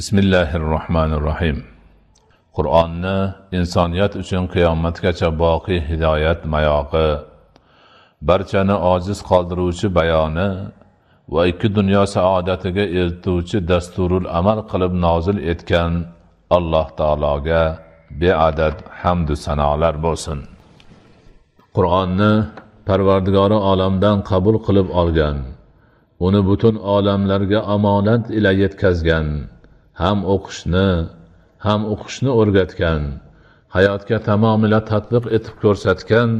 bismillahi rohmanir rohim qur'onni insoniyat uchun qiyomatgacha boqiy hidoyat mayog'i barchani ojiz qoldiruvchi bayoni va ikki dunyo saodatiga eltuvchi dasturul amal qilib nozil etgan alloh taologa beadad hamdu sanolar bo'lsin. Qur'onni parvardigori olamdan qabul qilib olgan uni butun olamlarga omonat ila yetkazgan ham o'qishni ham o'qishni o'rgatgan hayotga tamomila tatbiq etib ko'rsatgan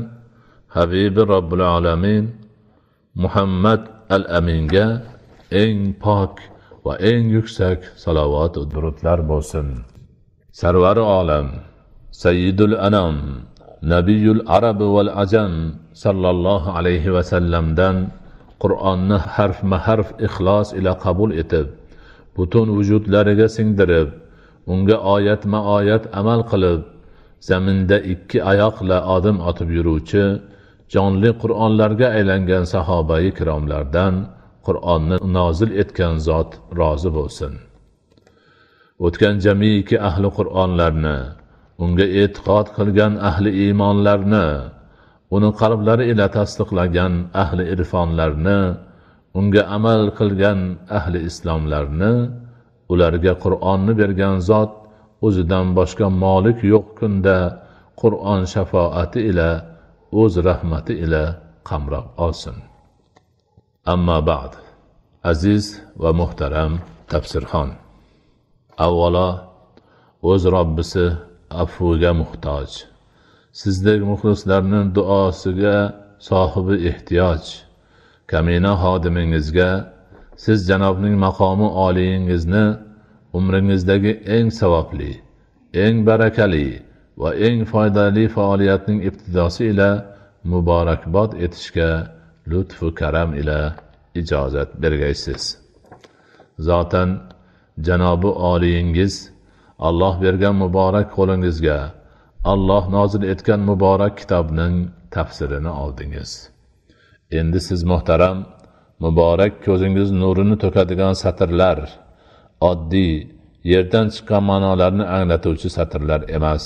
habibi robbil alamin muhammad al aminga eng pok va eng yuksak salovat durudlar bo'lsin. Sarvari olam sayyidul anam nabiyul arab val ajam sallallohu alayhi vasallamdan qur'onni harfma harf ixlos ila qabul etib butun vujudlariga singdirib unga oyatma oyat amal qilib zaminda ikki oyoqla odim otib yuruvchi jonli qur'onlarga aylangan sahobai ikromlardan qur'onni nozil etgan zot rozi bo'lsin. O'tgan jamiki ahli qur'onlarni unga e'tiqod qilgan ahli iymonlarni uni qalblari ila tasdiqlagan ahli irfonlarni unga amal qilgan ahli islomlarni ularga qur'onni bergan zot o'zidan boshqa molik yo'q kunda qur'on shafoati ila o'z rahmati ila qamrab olsin. Amma ba'd. Aziz va muhtaram tafsirxon. Avvalo o'z robbisi afvuga muhtoj. Sizdek muxlislarni duosiga sohibi ehtiyoj. Kamina xodimingizga siz janobning maqomi oliyingizni umringizdagi eng savobli eng barakali va eng foydali faoliyatning ibtidosi ila muborakbod etishga lutfu karam ila ijozat bergaysiz. Zotan janobi oliyingiz alloh bergan muborak qo'lingizga alloh nozil etgan muborak kitobning tafsirini oldingiz. Endi siz muhtaram muborak ko'zingiz nurini to'kadigan satrlar oddiy yerdan chiqqan ma'nolarni anglatuvchi satrlar emas.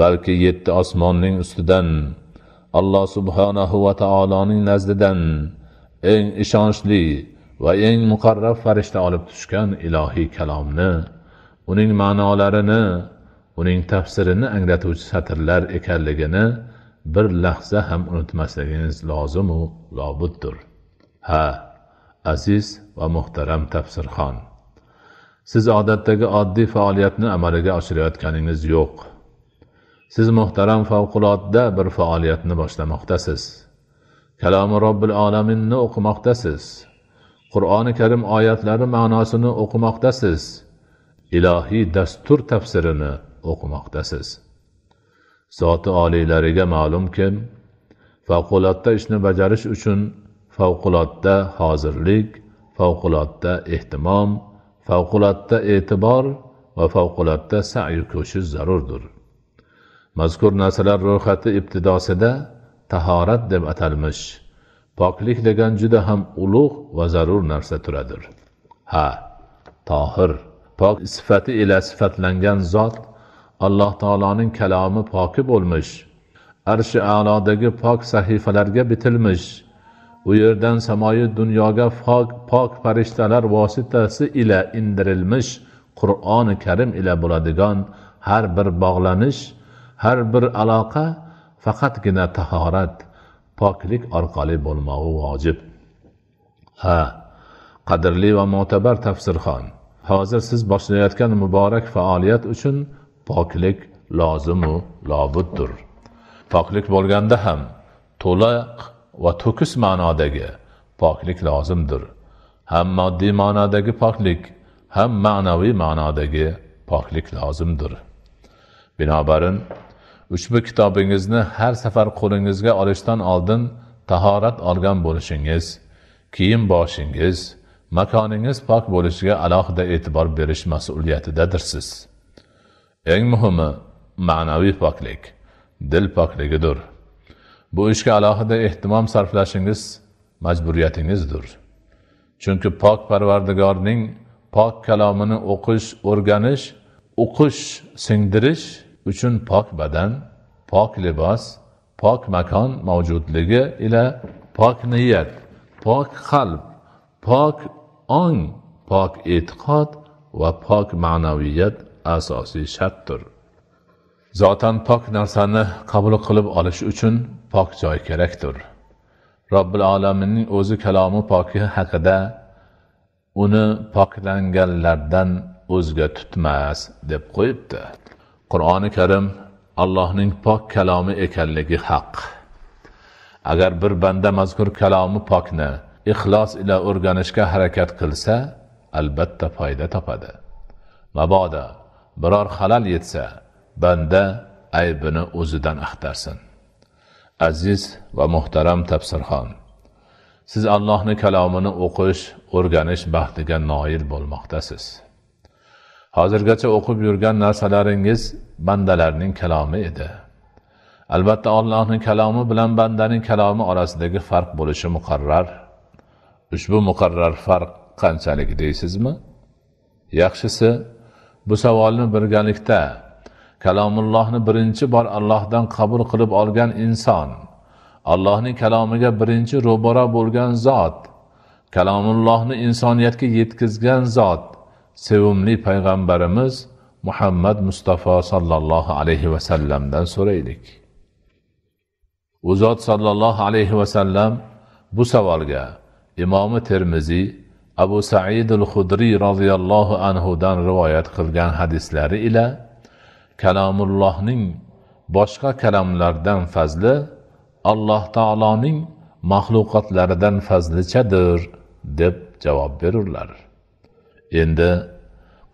Balki yetti osmonning ustidan alloh subhanahu va taoloning nazdidan eng ishonchli va eng muqarrab farishta olib tushgan ilohiy kalomni uning ma'nolarini uning tafsirini anglatuvchi satrlar ekanligini bir lahza ham unutmasligingiz lozimu lobuddir ha aziz va muhtaram tafsirxon siz odatdagi oddiy faoliyatni amalga oshirayotganingiz yo'q. Siz muhtaram favqulodda bir faoliyatni boshlamoqdasiz. Kalomi robbil olaminni o'qimoqdasiz. Qur'oni karim oyatlari ma'nosini o'qimoqdasiz. Ilohiy dastur tafsirini o'qimoqdasiz. Zoti oliylariga ma'lumki favqulodda ishni bajarish uchun favqulodda hozirlik favqulodda ehtimom favqulodda e'tibor va favqulodda sayu ko'shish zarurdir. Mazkur narsalar ro'yxati ibtidosida tahorat deb atalmish poklik degan juda ham ulug' va zarur narsa turadir. Ha tohir pok sifati ila sifatlangan zot alloh taoloning kalomi poki bo'lmish. Arshi alodagi pok sahifalarga bitilmish. U yerdan samoyi dunyoga pok pok farishtalar vositasi ila indirilmish. Qur'oni karim ila bo'ladigan har bir bog'lanish har bir aloqa faqatgina tahorat poklik orqali bo'lmog'i vojib. Ha qadrli va mo'tabar tafsirxon hozir siz boshlayotgan muborak faoliyat uchun poklik lozimu lobuddir poklik bo'lganda ham to'liq va to'kis ma'nodagi poklik lozimdir. Ham moddiy ma'nodagi poklik ham ma'naviy ma'nodagi poklik lozimdir. Binobarin ushbu kitobingizni har safar qo'lingizga olishdan oldin tahorat olgan bo'lishingiz kiyim boshingiz makoningiz pok bo'lishiga alohida e'tibor berish mas'uliyatidadirsiz. Eng muhimi ma'naviy poklik dil pokligidir. Bu ishga alohida ehtimom sarflashingiz majburiyatingizdir. Chunki pok parvardigorning pok kalomini o'qish o'rganish o'qish singdirish uchun pok badan pok libos pok makon mavjudligi ila pok niyat pok qalb pok ong pok e'tiqod va pok ma'naviyat asosiy shartdir. Zotan pok narsani qabul qilib olish uchun pok joy kerakdir. Robbil alaminning o'zi kalomi poki haqida uni poklanganlardan o'zga tutmas deb qo'yibdi. Qur'oni karim allohning pok kalomi ekanligi haq. Agar bir banda mazkur kalomi pokni ixlos ila o'rganishga harakat qilsa albatta foyda topadi. Mabodo biror halal yetsa banda aybini o'zidan axtarsin. Aziz va muhtaram tafsirxon siz allohni kalomini o'qish o'rganish baxtiga noil bo'lmoqdasiz. Hozirgacha o'qib yurgan narsalaringiz bandalarning kalomi edi. Albatta allohning kalomi bilan bandaning kalomi orasidagi farq bo'lishi muqarrar. Ushbu muqarrar farq qanchalik deysizmi? Yaxshisi bu savolni birgalikda kalomullohni birinchi bor allohdan qabul qilib olgan inson allohning kalomiga birinchi ro'baro bo'lgan zot kalomullohni insoniyatga yetkazgan zot sevimli payg'ambarimiz muhammad mustafa sollallohu alayhi vasallamdan so'raylik. U zot sollallohu alayhi vasallam bu savolga imomi termiziy abu said al hudriy roziyallohu anhudan rivoyat qilgan hadislari ila kalomullohning boshqa kalamlardan fazli alloh taoloning maxluqotlaridan fazlichadir deb javob berurlar. Endi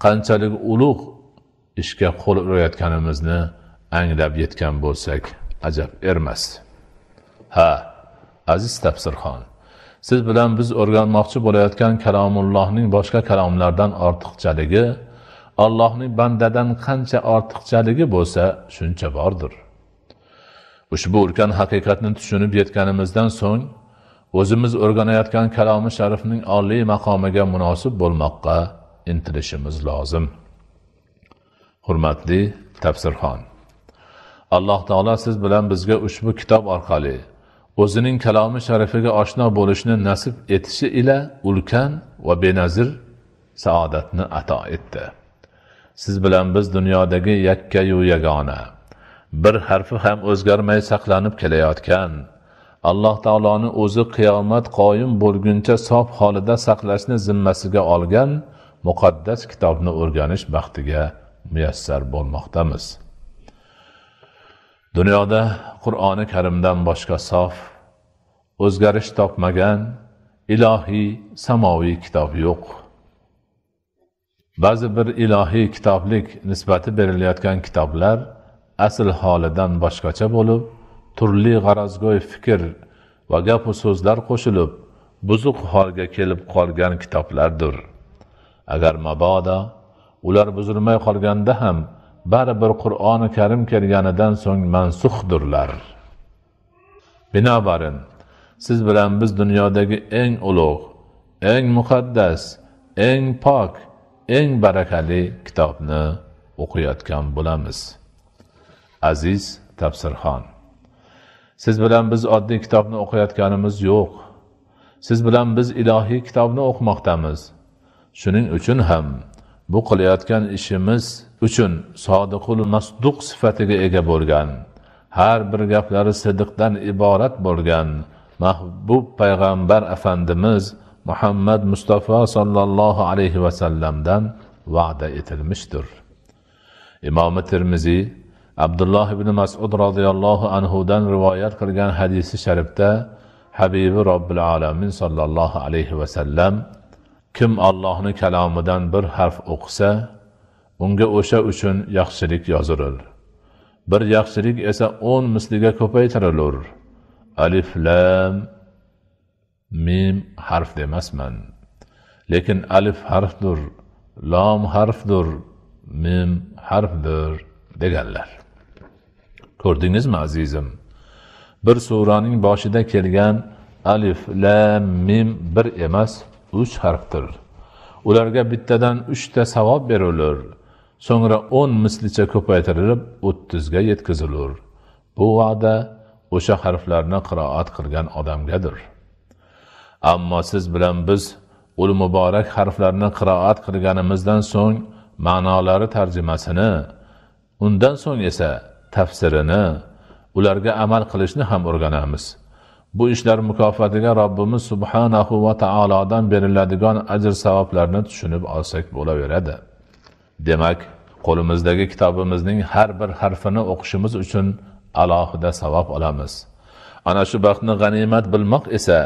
qanchalik ulug' ishga qo'l urayotganimizni anglab yetgan bo'lsak ajab ermas. Ha aziz tafsirxon siz bilan biz o'rganmoqchi bo'layotgan kalomullohning boshqa kalomlardan ortiqchaligi allohning bandadan qancha ortiqchaligi bo'lsa shuncha bordir. Ushbu ulkan haqiqatni tushunib yetganimizdan so'ng o'zimiz o'rganayotgan kalomi sharifning oliy maqomiga munosib bo'lmoqqa intilishimiz lozim. Hurmatli tafsirxon alloh taolo siz bilan bizga ushbu kitob orqali o'zining kalomi sharifiga oshno bo'lishni nasib etishi ila ulkan va benazir saodatni ato etdi. Siz bilan biz dunyodagi yakkayu yagona bir harfi ham o'zgarmay saqlanib kelayotgan alloh taoloni o'zi qiyomat qoyim bo'lguncha sof holida saqlashni zimmasiga olgan muqaddas kitobni o'rganish baxtiga muyassar bo'lmoqdamiz. Dunyoda qur'oni karimdan boshqa sof o'zgarish topmagan ilohiy samoviy kitob yo'q. Ba'zi bir ilohiy kitoblik nisbati berilayotgan kitoblar asl holidan boshqacha bo'lib turli g'arazgo'y fikr va gapu so'zlar qo'shilib buzuq holga kelib qolgan kitoblardir. Agar mabodo ular buzilmay qolganda ham baribir qur'oni karim kelganidan so'ng mansuxdirlar. Binobarin siz bilan biz dunyodagi eng ulug' eng muqaddas eng pok eng barakali kitobni o'qiyotgan bo'lamiz. Aziz tafsirxon siz bilan biz oddiy kitobni o'qiyotganimiz yo'q. Siz bilan biz ilohiy kitobni o'qimoqdamiz. Shuning uchun ham bu qilayotgan ishimiz uchun sodiqul masduq sifatiga ega bo'lgan har bir gaplari sidiqdan iborat bo'lgan mahbub payg'ambar afandimiz muhammad mustafa sollallohu alayhi vasallamdan va'da etilmishdir. Imomi termiziy abdulloh ibn masud roziyallohu anhudan rivoyat qilgan hadisi sharifda habibi robbil alamin sollallohu alayhi vasallam kim allohni kalomidan bir harf o'qisa unga o'sha uchun yaxshilik yozilir bir yaxshilik esa o'n misliga ko'paytirilur. Alif lam mim harf demasman. Lekin alif harfdir lom harfdir mim harfdir deganlar. Ko'rdingizmi azizim? Bir suraning boshida kelgan alif lam mim bir emas uch harfdir. Ularga bittadan uchta savob berilur so'ngra o'n mislicha ko'paytirilib o'ttizga yetkazilur. Bu va'da o'sha harflarni qiroat qilgan odamgadir. Ammo siz bilan biz ul muborak harflarni qiroat qilganimizdan so'ng ma'nolari tarjimasini undan so'ng esa tafsirini ularga amal qilishni ham o'rganamiz. Bu ishlar mukofotiga robbimiz subhanahu va taolodan beriladigan ajr savoblarni tushunib olsak bo'laveradi. Demak qo'limizdagi kitobimizning har bir harfini o'qishimiz uchun alohida savob olamiz. Ana shu baxtni g'animat bilmoq esa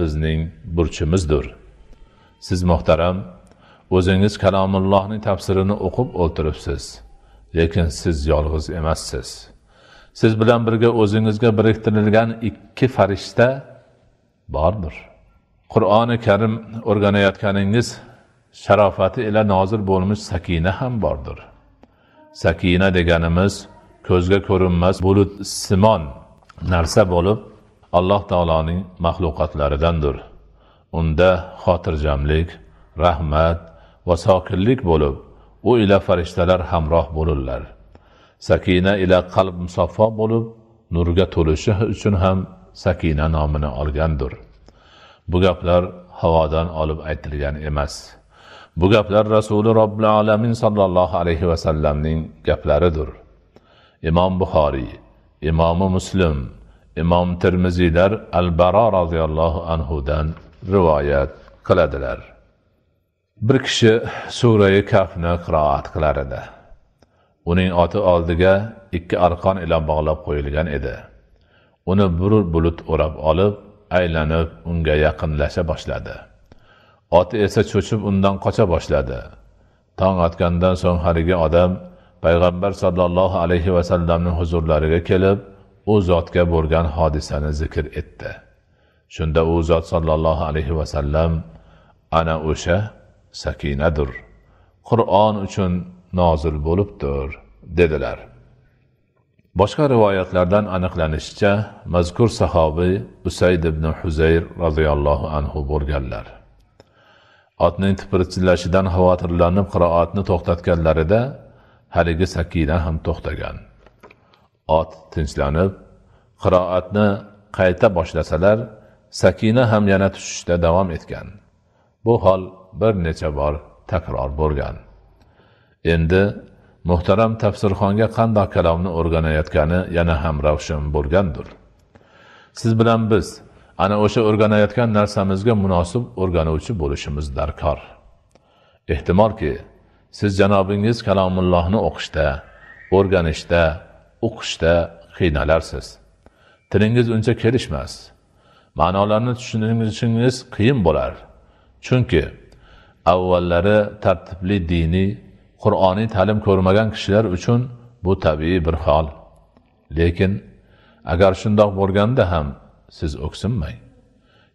bizning burchimizdir. Siz muhtaram o'zingiz kalomullohning tafsirini o'qib o'tiribsiz lekin siz yolg'iz emassiz. Siz bilan birga o'zingizga biriktirilgan ikki farishta bordir. Qur'oni karim o'rganayotganingiz sharofati ila nozil bo'lmish sakina ham bordir. Sakina deganimiz ko'zga ko'rinmas bulut simon narsa bo'lib alloh taoloning maxluqotlaridandir. Unda xotirjamlik rahmat va sokinlik bo'lib u ila farishtalar hamroh bo'lurlar. Sakina ila qalb musaffo bo'lib nurga to'lishi uchun ham sakina nomini olgandir. Bu gaplar havodan olib aytilgan emas. Bu gaplar rasuli robbil alamin sollallohu alayhi vasallamning gaplaridir. Imom buxoriy imomi muslim imom termiziylar al baro roziyallohu anhudan rivoyat qiladilar. Bir kishi surai kafni qiroat qilar edi uning oti oldiga ikki arqon ila bog'lab qo'yilgan edi. Uni bir bulut o'rab olib aylanib unga yaqinlasha boshladi. Oti esa cho'chib undan qocha boshladi. Tong otgandan so'ng haligi odam payg'ambar sollallohu alayhi vasallamning huzurlariga kelib u zotga bo'lgan hodisani zikr etdi. Shunda u zot sollallohu alayhi vasallam ana o'sha sakinadir qur'on uchun nozil bo'libdir dedilar. Boshqa rivoyatlardan aniqlanishicha mazkur sahobiy usayd ibn huzayr roziyallohu anhu bo'lganlar. Otning tipirchilashidan xavotirlanib qiroatni to'xtatganlarida haligi sakina ham to'xtagan. Ot tinchlanib qiroatni qayta boshlasalar sakina ham yana tushishda davom etgan. Bu hol bir necha bor takror bo'lgan. Endi muhtaram tafsirxonga qandoq kalomni o'rganayotgani yana ham ravshan bo'lgandir. Siz bilan biz ana o'sha o'rganayotgan narsamizga munosib o'rganuvchi bo'lishimiz darkor. Ehtimolki siz janobingiz kalomullohni o'qishda o'rganishda o'qishda qiynalarsiz. Tilingiz uncha kelishmas. Ma'nolarni tushunishingiz qiyin bo'lar. Chunki avvallari tartibli diniy qur'oniy ta'lim ko'rmagan kishilar uchun bu tabiiy bir hol. Lekin agar shundoq bo'lganda ham siz o'ksinmang.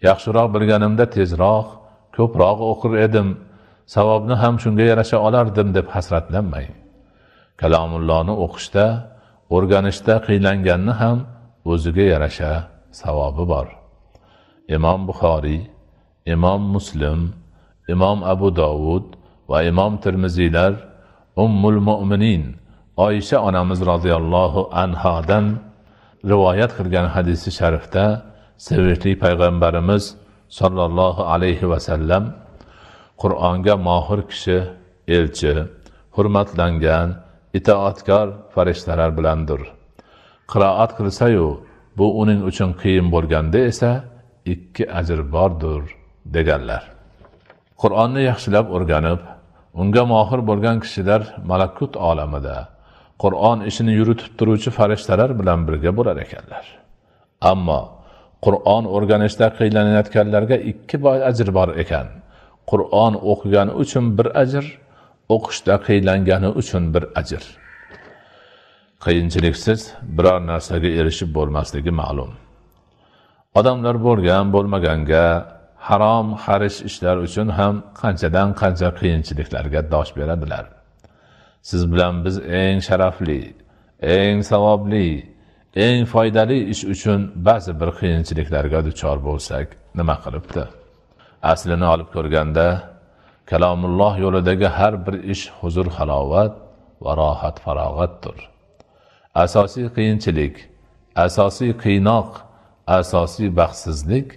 Yaxshiroq bilganimda tezroq ko'proq o'qir edim. Savobni ham shunga yarasha olardim deb hasratlanmang. Kalomullohni o'qishda o'rganishda qiynlanganni ham o'ziga yarasha savobi bor. Imom buxoriy imom muslim imom abu dovud va imom termiziylar ummul mo'minin oysha onamiz roziyallohu anhodan rivoyat qilgan hadisi sharifda sevikli payg'ambarimiz sollallohu alayhi vasallam qur'onga mohir kishi elchi hurmatlangan itoatkor farishtalar bilandir. Qiroat qilsayu bu uning uchun qiyin bo'lganda esa ikki ajr bordir deganlar. Qur'onni yaxshilab o'rganib unga mohir bo'lgan kishilar malakut olamida qur'on ishini yuritib turuvchi farishtalar bilan birga bo'lar ekanlar. Ammo qur'on o'rganishda qiynlanayotganlarga ikki boy ajr bor ekan. Qur'on o'qigani uchun bir ajr o'qishda qiynlangani uchun bir ajr. Qiyinchiliksiz biror narsaga erishib bo'lmasligi ma'lum. Odamlar bo'lgan bo'lmaganga harom harish ishlar uchun ham qanchadan qancha qiyinchiliklarga dosh beradilar. Siz bilan biz eng sharafli eng savobli eng foydali ish uchun ba'zi bir qiyinchiliklarga duchor bo'lsak nima qilibdi? Aslini olib ko'rganda kalomulloh yo'lidagi har bir ish huzur halovat va rohat farog'atdir. Asosiy qiyinchilik asosiy qiynoq asosiy baxtsizlik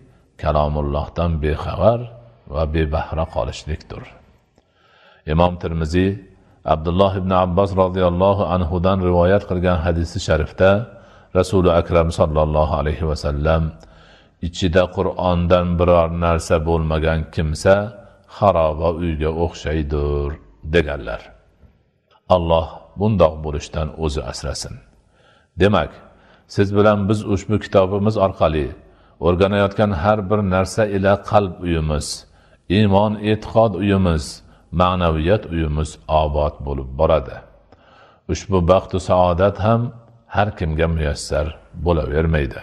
kalomullohdan bexabar va bebahra qolishlikdir. Imom termiziy abdulloh ibn abbos roziyallohu anhudan rivoyat qilgan hadisi sharifda rasuli akram sollallohu alayhi vasallam ichida qur'ondan biror narsa bo'lmagan kimsa xaroba uyga o'xshaydir deganlar. Alloh bundoq bo'lishdan o'zi asrasin. Demak siz bilan biz ushbu kitobimiz orqali o'rganayotgan har bir narsa ila qalb uyimiz iymon e'tiqod uyimiz ma'naviyat uyimiz obod bo'lib boradi. Ushbu baxtu saodat ham har kimga muyassar bo'lavermaydi.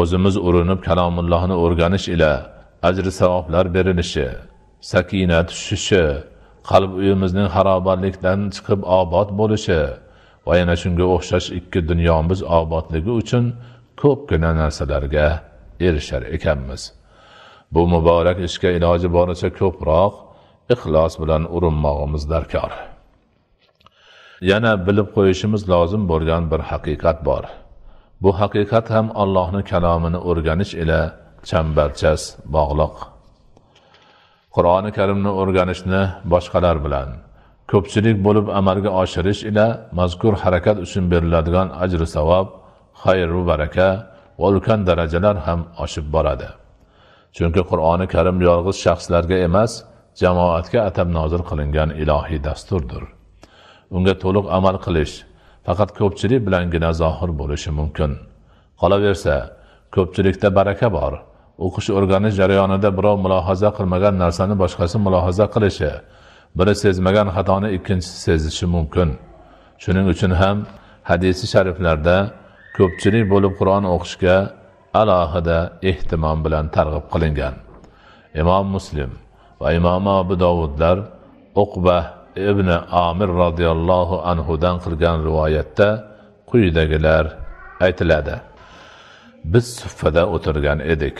O'zimiz urinib kalomullohni o'rganish ila ajri savoblar berilishi sakina tushishi qalb uyimizning xarobarlikdan chiqib obod bo'lishi va yana shunga o'xshash ikki dunyomiz obodligi uchun ko'pgina narsalarga erishar ekanmiz. Bu muborak ishga iloji boricha ko'proq ixlos bilan urinmog'imiz darkor. Yana bilib qo'yishimiz lozim bo'lgan bir haqiqat bor. Bu haqiqat ham allohni kalomini o'rganish ila chambarchas bog'liq. Qur'oni karimni o'rganishni boshqalar bilan ko'pchilik bo'lib amalga oshirish ila mazkur harakat uchun beriladigan ajri savob xayru baraka va ulkan darajalar ham oshib boradi. Chunki qur'oni karim yolg'iz shaxslarga emas jamoatga atab nozil qilingan ilohiy dasturdir. Unga to'liq amal qilish faqat ko'pchilik bilangina zohir bo'lishi mumkin. Qolaversa ko'pchilikda baraka bor. O'qish o'rganish jarayonida birov mulohaza qilmagan narsani boshqasi mulohaza qilishi biri sezmagan xatoni ikkinchisi sezishi mumkin. Shuning uchun ham hadisi shariflarda ko'pchilik bo'lib qur'on o'qishga alohida ehtimom bilan targ'ib qilingan. Imom muslim va imomi abu dovudlar uqba ibn amir roziyallohu anhudan qilgan rivoyatda quyidagilar aytiladi. Biz suffada o'tirgan edik.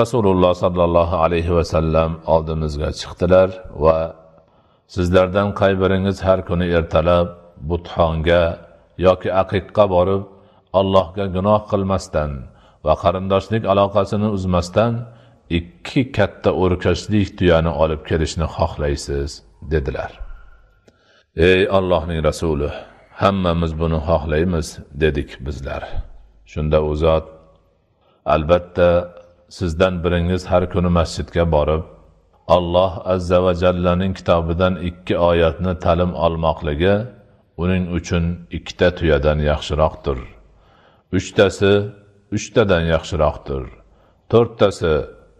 Rasululloh sollallohu alayhi vasallam oldimizga chiqdilar va sizlardan qay biringiz har kuni ertalab butxonga yoki aqiqqa borib allohga gunoh qilmasdan va qarindoshlik aloqasini uzmasdan ikki katta o'rkachlik tuyani olib kelishni xohlaysiz dedilar. Ey allohning rasuli hammamiz buni xohlaymiz dedik bizlar. Shunda u zot albatta sizdan biringiz har kuni masjidga borib alloh azza va jallaning kitobidan ikki oyatni ta'lim olmoqligi uning uchun ikkita tuyadan yaxshiroqdir. Uchtasi uchtadan yaxshiroqdir. To'rttasi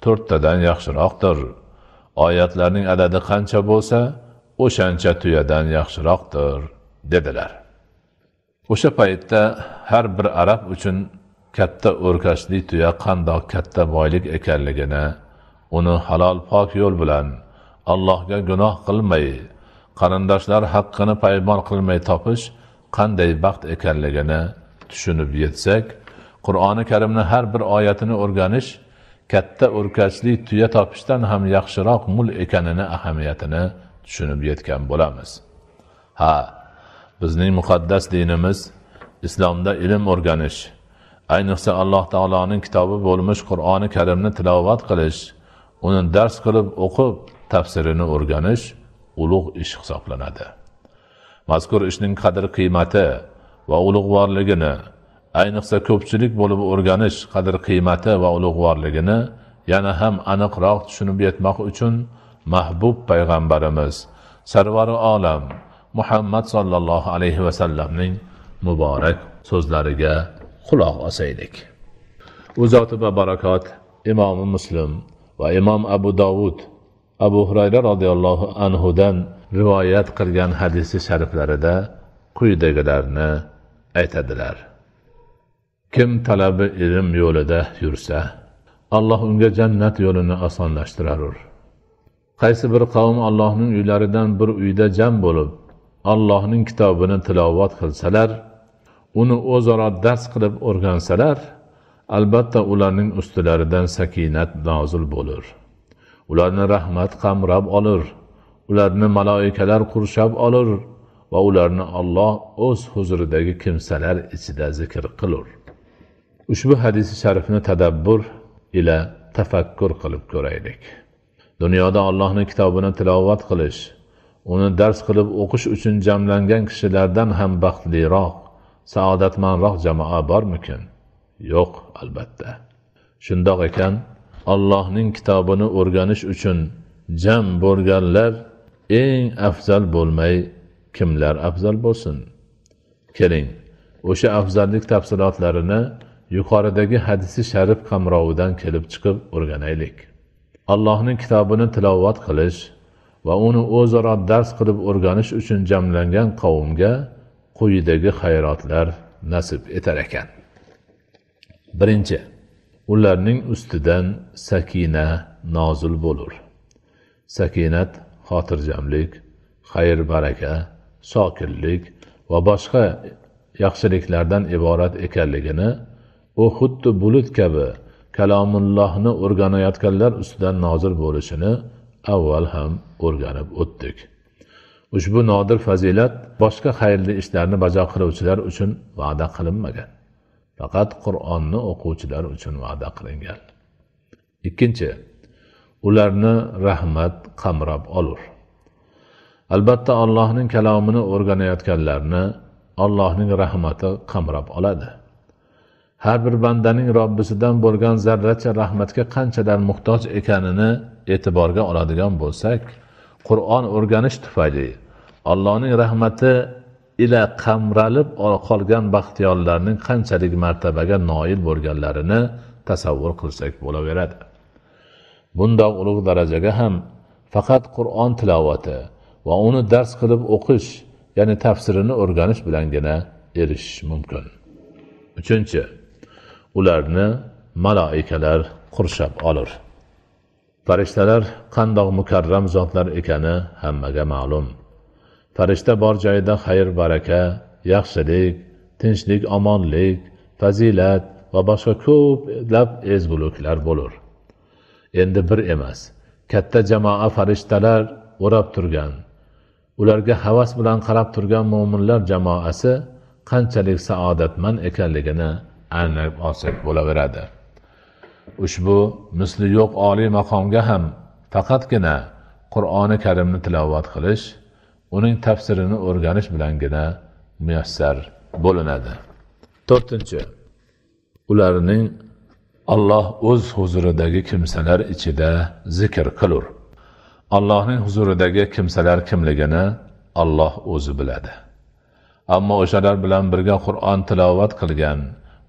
to'rttadan yaxshiroqdir. Oyatlarning adadi qancha bo'lsa o'shancha tuyadan yaxshiroqdir dedilar. O'sha paytda har bir arab uchun katta o'rkashli tuya qandoq katta boylik ekanligini uni halol pok yo'l bilan allohga gunoh qilmay qarindoshlar haqqini paymol qilmay topish qanday baxt ekanligini tushunib yetsak qur'oni karimni har bir oyatini o'rganish katta o'rkachli tuya topishdan ham yaxshiroq mul ekanini ahamiyatini tushunib yetgan bo'lamiz. Ha bizning muqaddas dinimiz islomda ilm o'rganish ayniqsa alloh taoloning kitobi bo'lmish qur'oni karimni tilovat qilish uni dars qilib o'qib tafsirini o'rganish ulug' ish hisoblanadi. Mazkur ishning qadr qiymati va ulug'vorligini ayniqsa ko'pchilik bo'lib o'rganish qadr qiymati va ulug'vorligini yana ham aniqroq tushunib yetmoq uchun mahbub payg'ambarimiz sarvari olam muhammad sollallohu alayhi vasallamning muborak so'zlariga quloq osaylik. U zoti va barakot imomi muslim va imom abu dovud abu hurayra roziyallohu anhudan rivoyat qilgan hadisi shariflarida quyidagilarni aytadilar. Kim talabi ilm yo'lida yursa alloh unga jannat yo'lini osonlashtirarur. Qaysi bir qavm allohning uylaridan bir uyda jam bo'lib allohning kitobini tilovat qilsalar uni o'zaro dars qilib o'rgansalar albatta ularning ustilaridan sakinat nozil bo'lur. Ularni rahmat qamrab olur ularni maloikalar qurshab olur va ularni olloh o'z huzuridagi kimsalar ichida zikr qilur. Ushbu hadisi sharifni tadabbur ila tafakkur qilib ko'raylik. Dunyoda allohni kitobini tilovat qilish uni dars qilib o'qish uchun jamlangan kishilardan ham baxtliroq saodatmanroq jamoa bormikin? Yo'q albatta. Shundoq ekan allohning kitobini o'rganish uchun jam bo'lganlar eng afzal bo'lmay kimlar afzal bo'lsin? Keling o'sha afzallik tafsilotlarini yuqoridagi hadisi sharif qamrovidan kelib chiqib o'rganaylik. Allohning kitobini tilovat qilish va uni o'zaro dars qilib o'rganish uchun jamlangan qavmga quyidagi hayrotlar nasib etar ekan. Birinchi ularning ustidan sakina nozil bo'lur. Sakinat xotirjamlik xayr baraka sokinlik va boshqa yaxshiliklardan iborat ekanligini u xuddi bulut kabi kalomullohni o'rganayotganlar ustidan nozil bo'lishini avval ham o'rganib o'tdik. Ushbu nodir fazilat boshqa xayrli ishlarni bajo qiluvchilar uchun va'da qilinmagan. Faqat qur'onni o'quvchilar uchun va'da qilingan. Ikkinchi ularni rahmat qamrab olur. Albatta allohning kalomini o'rganayotganlarni allohning rahmati qamrab oladi. Har bir bandaning robbisidan bo'lgan zarracha rahmatga qanchalar muhtoj ekanini e'tiborga oladigan bo'lsak qur'on o'rganish tufayli allohning rahmati ila qamralib qolgan baxtiyorlarning qanchalik martabaga noil bo'lganlarini tasavvur qilsak bo'laveradi. Bundoq ulug' darajaga ham faqat qur'on tilovati va uni dars qilib o'qish ya'ni tafsirini o'rganish bilangina erishish mumkin. Uchinchi ularni maloikalar qurshab olur. Farishtalar qandoq mukarram zotlar ekani hammaga ma'lum. Farishta bor joyda xayr baraka yaxshilik tinchlik omonlik fazilat va boshqa ko'plab ezguliklar bo'lur. Endi bir emas katta jamoa farishtalar o'rab turgan. Ularga havas bilan qarab turgan mo'minlar jamoasi qanchalik saodatmand ekanligini anglab olsak bo'laveradi. Ushbu misli yo'q oliy maqomga ham faqatgina qur'oni karimni tilovat qilish uning tafsirini o'rganish bilangina muyassar bo'linadi. To'rtinchi ularning alloh o'z huzuridagi kimsalar ichida zikr qilur. Allohning huzuridagi kimsalar kimligini alloh o'zi biladi. Ammo o'shalar bilan birga qur'on tilovat qilgan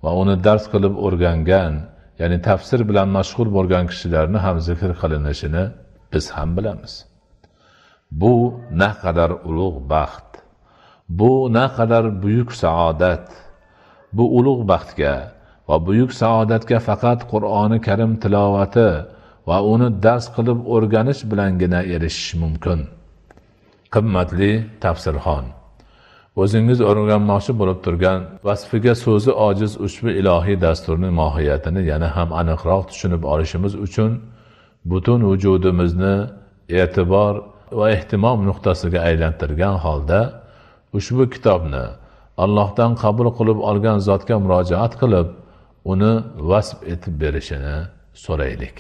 va uni dars qilib o'rgangan ya'ni tafsir bilan mashg'ul bo'lgan kishilarni ham zikr qilinishini biz ham bilamiz. Bu naqadar ulug' baxt bu naqadar buyuk saodat. Bu ulug' baxtga va buyuk saodatga faqat qur'oni karim tilovati va uni dars qilib o'rganish bilangina erishish mumkin. Qimmatli tafsirxon. O'zingiz o'rganmoqchi bo'lib turgan vasfiga so'zi ojiz ushbu ilohiy dasturning mohiyatini yana ham aniqroq tushunib olishimiz uchun butun vujudimizni e'tibor va ehtimom nuqtasiga aylantirgan holda ushbu kitobni allohdan qabul qilib olgan zotga murojaat qilib uni vasf etib berishini so'raylik.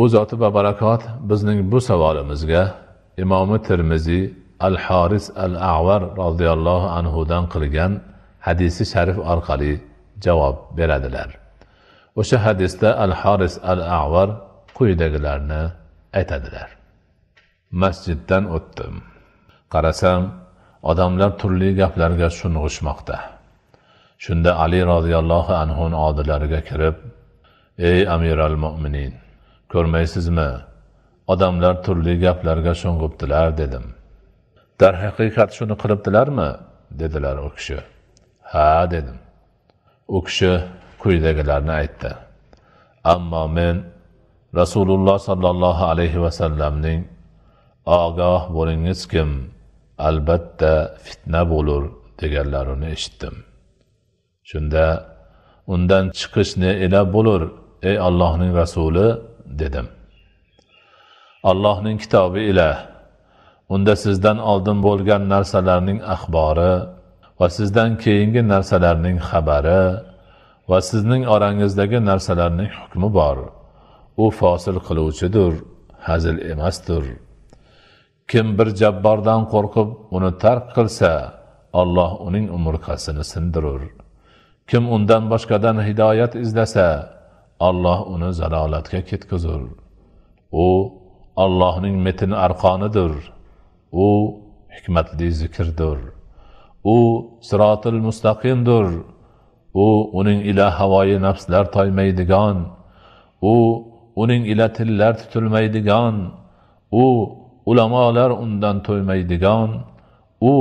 U zoti barakot bizning bu savolimizga imomi termiziy al horis al avar roziyallohu anhudan qilgan hadisi sharif orqali javob beradilar. O'sha hadisda al horis al avar quyidagilarni aytadilar. Masjiddan o'tdim. Qarasam odamlar turli gaplarga sho'ng'ishmoqda shunda ali roziyallohu anhuni oldilariga kirib ey amiral mo'minin ko'rmaysizmi? Odamlar turli gaplarga sho'ng'ibdilar dedim. Darhaqiqat shuni qilibdilarmi? Dedilar u kishi. Ha dedim. U kishi quyidagilarni aytdi. Ammo men rasululloh sollallohu alayhi vasallamning ogoh bo'lingiz kim? Albatta fitna bo'lur deganlarini eshitdim. Shunda undan chiqish ne ila bo'lur ey allohning rasuli dedim. Allohning kitobi ila. Unda sizdan oldin bo'lgan narsalarning axbori va sizdan keyingi narsalarning xabari va sizning orangizdagi narsalarning hukmi bor. U fosil qiluvchidir hazil emasdir. Kim bir jabbordan qo'rqib uni tark qilsa alloh uning umurqasini sindirur. Kim undan boshqadan hidoyat izlasa alloh uni zalolatga ketkazur. U allohning metin arqonidir u hikmatli zikrdir. U sirotil mustaqimdir. U uning ila havoyi nafslar toymaydigan. U uning ila tillar tutilmaydigan. U ulamolar undan to'ymaydigan. U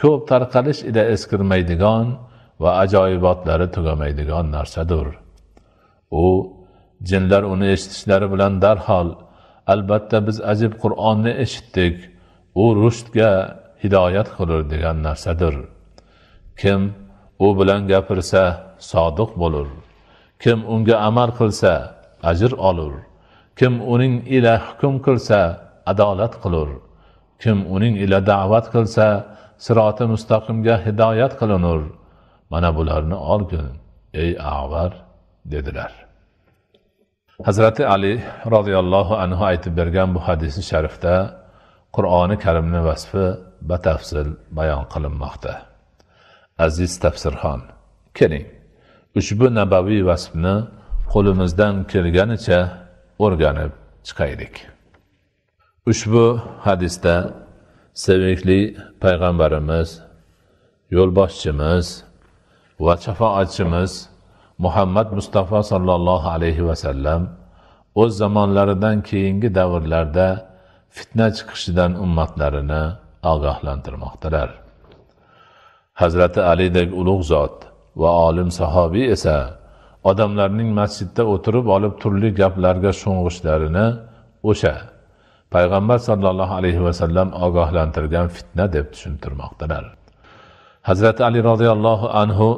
ko'p tarqalish ila eskirmaydigan va ajoyibotlari tugamaydigan narsadir. U jinlar uni eshitishlari bilan darhol albatta biz ajib qur'onni eshitdik. U rushtga hidoyat qilur degan narsadir. Kim u bilan gapirsa sodiq bo'lur. Kim unga amal qilsa ajr olur. Kim uning ila hukm qilsa adolat qilur. Kim uning ila da'vat qilsa siroti mustaqimga hidoyat qilinur. Mana bularni olgin ey avar dedilar. Hazrati ali roziyallohu anhu aytib bergan bu hadisi sharifda qur'oni karimni vasfi batafsil bayon qilinmoqda. Aziz tafsirxon keling. Ushbu nabaviy vasfni qo'limizdan kelganicha o'rganib chiqaylik. Ushbu hadisda sevikli payg'ambarimiz yo'lboshchimiz va shafoatchimiz muhammad mustafa sollallohu alayhi vasallam o'z zamonlaridan keyingi davrlarda fitna chiqishidan ummatlarini ogohlantirmoqdalar. Hazrati alidek ulug' zot va olim sahobiy esa odamlarning masjidda o'tirib olib turli gaplarga sho'ng'ishlarini o'sha payg'ambar sollallohu alayhi vasallam ogohlantirgan fitna deb tushuntirmoqdalar. Hazrati ali roziyallohu anhu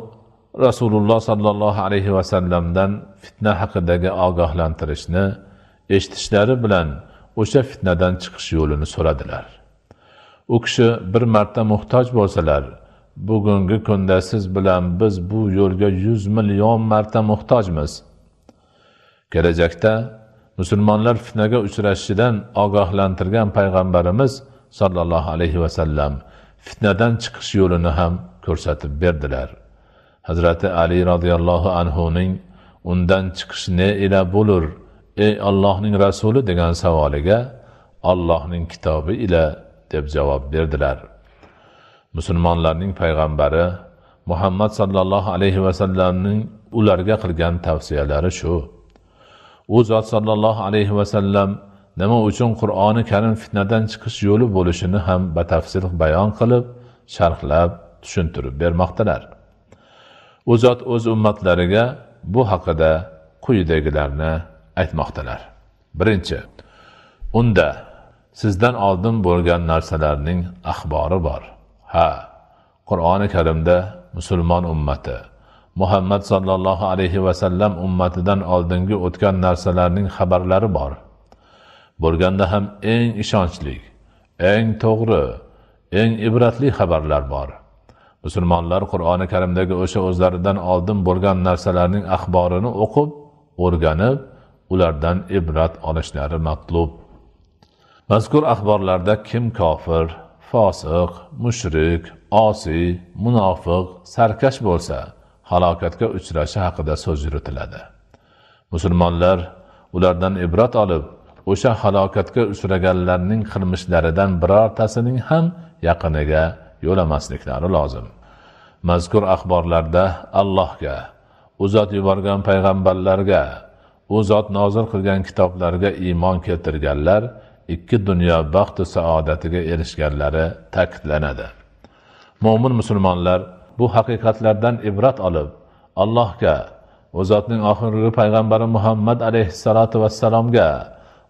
rasululloh sollallohu alayhi vasallamdan fitna haqidagi ogohlantirishni eshitishlari bilan o'sha fitnadan chiqish yo'lini so'radilar. U kishi bir marta muhtoj bo'lsalar bugungi kunda siz bilan biz bu yo'lga yuz million marta muhtojmiz. Kelajakda musulmonlar fitnaga uchrashishidan ogohlantirgan payg'ambarimiz sollallohu alayhi vasallam fitnadan chiqish yo'lini ham ko'rsatib berdilar. Hazrati ali roziyallohu anhuning undan chiqish ne ila bo'lur ey allohning rasuli degan savoliga allohning kitobi ila deb javob berdilar. Musulmonlarning payg'ambari muhammad sollallohu alayhi vasallamning ularga qilgan tavsiyalari shu. U zot sollallohu alayhi vasallam nima uchun qur'oni karim fitnadan chiqish yo'li bo'lishini ham batafsil bayon qilib sharhlab tushuntirib bermoqdalar. U zot o'z ummatlariga bu haqida quyidagilarni aytmoqdalar. Birinchi unda sizdan oldin bo'lgan narsalarning axbori bor. Ha qur'oni karimda musulmon ummati muhammad sollallohu alayhi vasallam ummatidan oldingi o'tgan narsalarning xabarlari bor. Bo'lganda ham eng ishonchli eng to'g'ri eng ibratli xabarlar bor. Musulmonlar qur'oni karimdagi o'sha o'zlaridan oldin bo'lgan narsalarning axborini o'qib o'rganib ulardan ibrat olishlari matlub. Mazkur axborlarda kim kofir fosiq mushrik osiy munofiq sarkash bo'lsa halokatga uchrashi haqida so'z yuritiladi. Musulmonlar ulardan ibrat olib o'sha halokatga uchraganlarning qilmishlaridan birortasining ham yaqiniga yo'lamasliklari lozim. Mazkur axborlarda allohga u zot yuborgan payg'ambarlarga u zot nozil qilgan kitoblarga iymon keltirganlar ikki dunyo baxtu saodatiga erishganlari ta'kidlanadi. Mo'min musulmonlar bu haqiqatlardan ibrat olib allohga u zotning oxirgi payg'ambari muhammad alayhissalotu vassalomga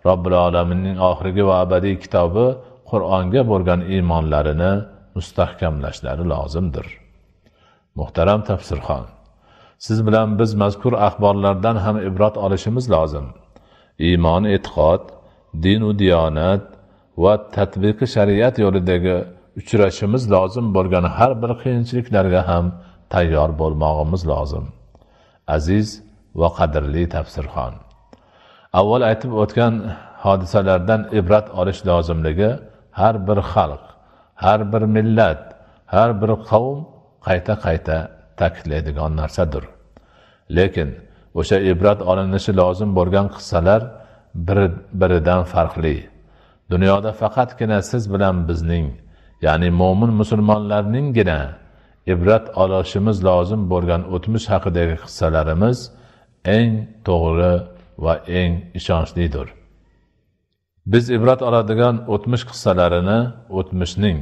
robbil olaminning oxirgi va abadiy kitobi qur'onga bo'lgan iymonlarini mustahkamlashlari lozimdir. Muhtaram tafsirxon siz bilan biz mazkur axborlardan ham ibrat olishimiz lozim. Iymon e'tiqod dinu diyonat va tatbiqi shariat yo'lidagi uchrashimiz lozim bo'lgan har bir qiyinchiliklarga ham tayyor bo'lmog'imiz lozim. Aziz va qadrli tafsirxon. Avval aytib o'tgan hodisalardan ibrat olish lozimligi har bir xalq har bir millat har bir qavm qayta qayta ta'kidlaydigan narsadir. Lekin o'sha ibrat olinishi lozim bo'lgan qissalar bir biridan farqli. Dunyoda faqatgina siz bilan bizning ya'ni mo'min musulmonlarninggina ibrat olishimiz lozim bo'lgan o'tmish haqidagi qissalarimiz eng to'g'ri va eng ishonchlidir. Biz ibrat oladigan o'tmish qissalarini o'tmishning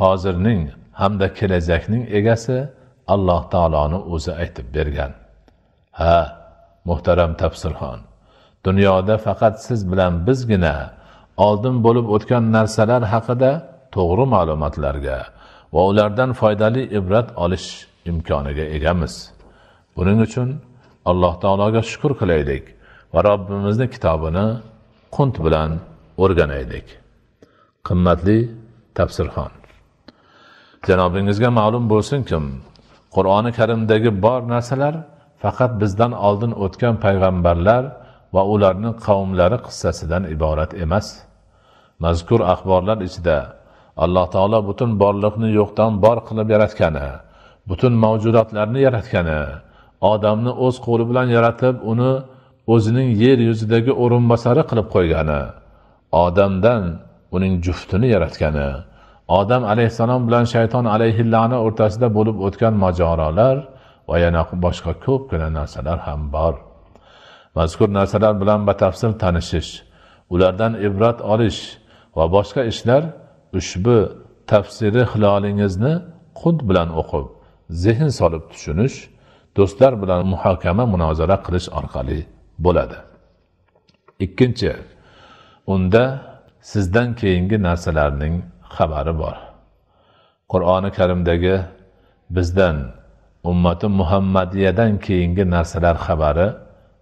hozirning hamda kelajakning egasi alloh taoloni o'zi aytib bergan. Ha muhtaram tafsirxon dunyoda faqat siz bilan bizgina oldin bo'lib o'tgan narsalar haqida to'g'ri ma'lumotlarga va ulardan foydali ibrat olish imkoniga egamiz. Buning uchun alloh taologa shukur qilaylik va robbimizni kitobini qunt bilan o'rganaylik. Qimmatli tafsirxon janobingizga ma'lum bo'lsinkim qur'oni karimdagi bor narsalar faqat bizdan oldin o'tgan payg'ambarlar va ularning qavmlari qissasidan iborat emas. Mazkur axborlar ichida alloh taolo butun borliqni yo'qdan bor qilib yaratgani butun mavjudotlarni yaratgani odamni o'z qo'li bilan yaratib uni o'zining yer yuzidagi o'rinbosari qilib qo'ygani odamdan uning juftini yaratgani odam alayhissalom bilan shayton alayhillani o'rtasida bo'lib o'tgan mojarolar va yana boshqa ko'pgina narsalar ham bor. Mazkur narsalar bilan batafsil tanishish ulardan ibrat olish va boshqa ishlar ushbu tafsiri hilolingizni qud bilan o'qib zehn solib tushunish do'stlar bilan muhokama munozara qilish orqali bo'ladi. Ikkinchi unda sizdan keyingi narsalarning xabari bor. Qur'oni karimdagi bizdan ummati muhammadiyadan keyingi narsalar xabari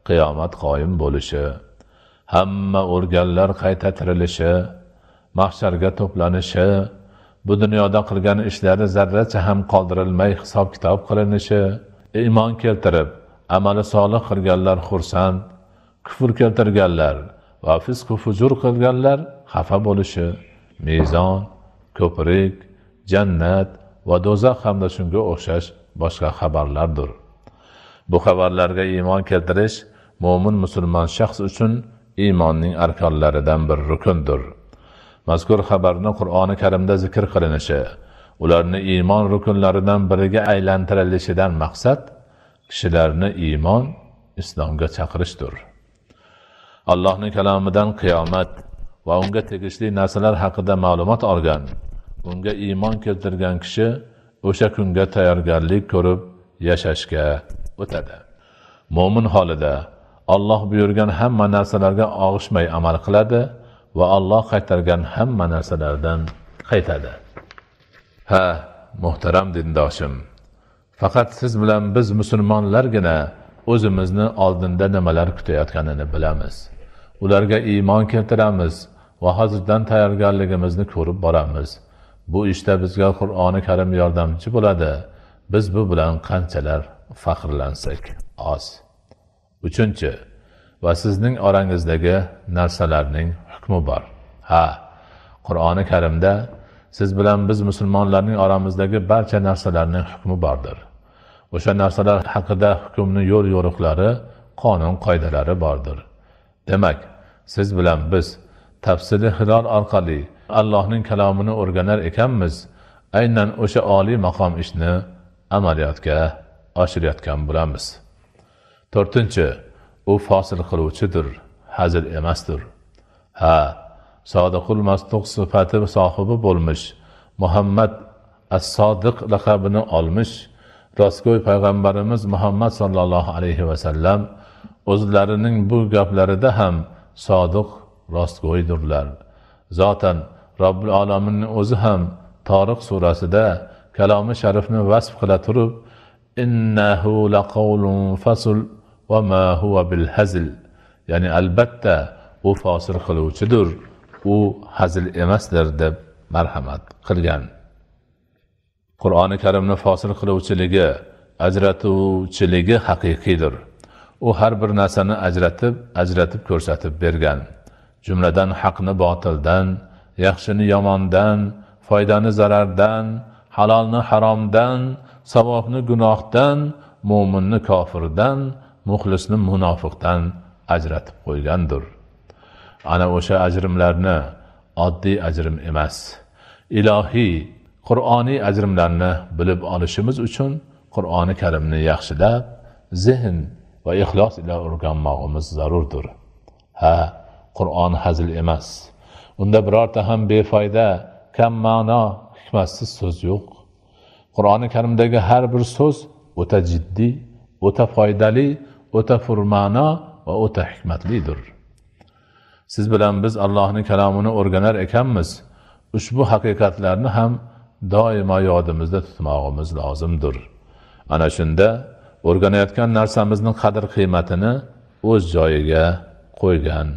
qiyomat qoyim bo'lishi hamma o'lganlar qayta tirilishi mahsharga to'planishi bu dunyoda qilgan ishlari zarracha ham qoldirilmay hisob kitob qilinishi iymon keltirib amali solih qilganlar xursand kufr keltirganlar va fisqu fujur qilganlar xafa bo'lishi mezon ko'prik jannat va do'zax hamda shunga o'xshash boshqa xabarlardir. Bu xabarlarga iymon keltirish mo'min musulmon shaxs uchun iymonning arkonlaridan bir rukundir. Mazkur xabarni qur'oni karimda zikr qilinishi ularni iymon rukunlaridan biriga aylantirilishidan maqsad kishilarni iymon islomga chaqirishdir. Allohning kalomidan qiyomat va unga tegishli narsalar haqida ma'lumot olgan unga iymon keltirgan kishi o'sha kunga tayyorgarlik ko'rib yashashga o'tadi. Mo'min holida olloh buyurgan hamma narsalarga og'ishmay amal qiladi va olloh qaytargan hamma narsalardan qaytadi. Ha muhtaram dindoshim faqat siz bilan biz musulmonlargina o'zimizni oldinda nimalar kutayotganini bilamiz. Ularga iymon keltiramiz va hozirdan tayyorgarligimizni ko'rib boramiz. Bu ishda bizga qur'oni karim yordamchi bo'ladi. Biz bu bilan qanchalar faxrlansak oz. Uchinchi va sizning orangizdagi narsalarning hukmi bor. Ha qur'oni karimda siz bilan biz musulmonlarning oramizdagi barcha narsalarning hukmi bordir. O'sha narsalar haqida hukmni yo'l yo'riqlari qonun qoidalari bordir. Demak siz bilan biz tafsili hilol orqali allohning kalomini o'rganar ekanmiz. Aynan o'sha oliy maqom ishni amaliyotga oshirayotgan bo'lamiz. To'rtinchi u fosil qiluvchidir hazil emasdir. Ha sodiqul masduq sifati sohibi bo'lmish muhammad as sodiq laqabini olmish rostgo'y payg'ambarimiz muhammad sollallohu alayhi vasallam o'zlarining bu gaplarida ham sodiq rostgo'ydirlar. Zotan robbil olaminni o'zi ham toriq surasida kalomi sharifni vasf qila turib innahu laqavlun fasl va ma huwa bil hazl. Ya'ni albatta u fosil qiluvchidir u hazil emasdir deb marhamat qilgan. Qur'oni karimni fosil qiluvchiligi ajratuvchiligi haqiqiydir. U har bir narsani ajratib ajratib ko'rsatib bergan. Jumladan haqni botildan yaxshini yomondan foydani zarardan halolni haromdan savobni gunohdan mo'minni kofirdan muxlisni munofiqdan ajratib qo'ygandir. Ana o'sha ajrimlarni oddiy ajrim emas ilohiy qur'oniy ajrimlarni bilib olishimiz uchun qur'oni karimni yaxshilab zehn va ixlos ila o'rganmog'imiz zarurdir. Ha qur'on hazil emas. Unda birorta ham befoyda kam ma'no hikmatsiz so'z yo'q. Qur'oni karimdagi har bir so'z o'ta jiddiy o'ta foydali o'ta furmano va o'ta hikmatlidir. Siz bilan biz allohni kalomini o'rganar ekanmiz. Ushbu haqiqatlarni ham doimo yodimizda tutmog'imiz lozimdir. Ana shunda o'rganayotgan narsamizning qadr qiymatini o'z joyiga qo'ygan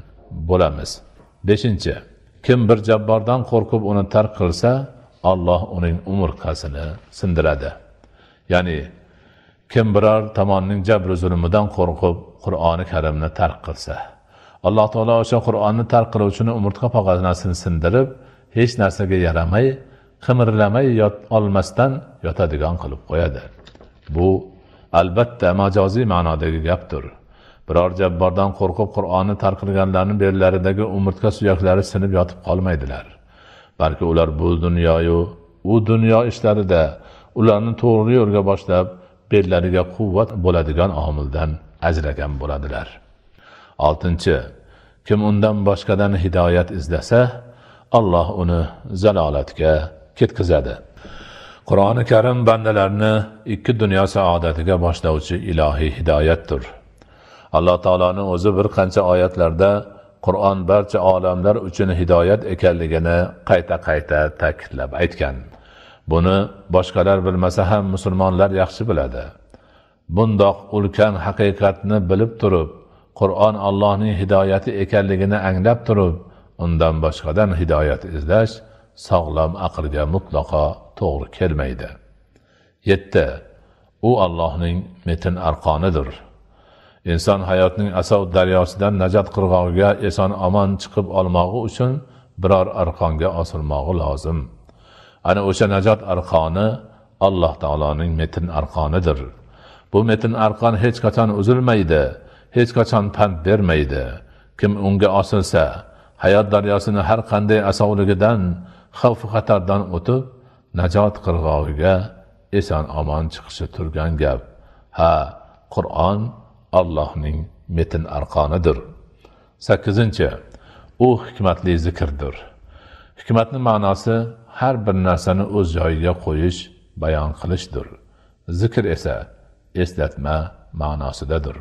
bo'lamiz. Beshinchi kim bir jabbordan qo'rqib uni tark qilsa olloh uning umurqasini sindiradi. Ya'ni kim biror tomonning jabri zulmidan qo'rqib qur'oni karimni tark qilsa alloh taolo o'sha qur'onni tark qiluvchini umurtqa pog'onasini sindirib hech narsaga yaramay qimirlamay yot olmasdan yotadigan qilib qo'yadi. Bu albatta majoziy ma'nodagi gapdir. Biror jabbordan qo'rqib qur'onni tark qilganlarni bellaridagi umurtqa suyaklari sinib yotib qolmaydilar. Balki ular bu dunyoyu u dunyo ishlarida ularni to'g'ri yo'lga boshlab bellariga quvvat bo'ladigan omildan ajragan bo'ladilar. Oltinchi kim undan boshqadan hidoyat izlasa alloh uni zalolatga ketkazadi qur'oni karim bandalarni ikki dunyo saodatiga boshlovchi ilohiy hidoyatdir. Alloh taoloni o'zi bir qancha oyatlarda qur'on barcha olamlar uchun hidoyat ekanligini qayta qayta ta'kidlab aytgan. Buni boshqalar bilmasa ham musulmonlar yaxshi biladi. Bundoq ulkan haqiqatni bilib turib qur'on allohning hidoyati ekanligini anglab turib undan boshqadan hidoyat izlash sog'lom aqlga mutlaqo to'g'ri kelmaydi. Yetti u allohning metin arqonidir. Inson hayotning asov daryosidan najot qirg'og'iga eson omon chiqib olmog'i uchun biror arqonga osilmog'i lozim. Ana o'sha najot arqoni alloh taoloning metin arqonidir. Bu metin arqon hech qachon uzilmaydi hech qachon pand bermaydi. Kim unga osilsa hayot daryosini har qanday asovligidan xavf xatardan o'tib najot qirg'og'iga eson omon chiqishi turgan gap. Ha qur'on allohning metin arqonidir. Sakkizinchi u hikmatli zikrdir. Hikmatni ma'nosi har bir narsani o'z joyiga qo'yish bayon qilishdir. Zikr esa eslatma ma'nosidadir.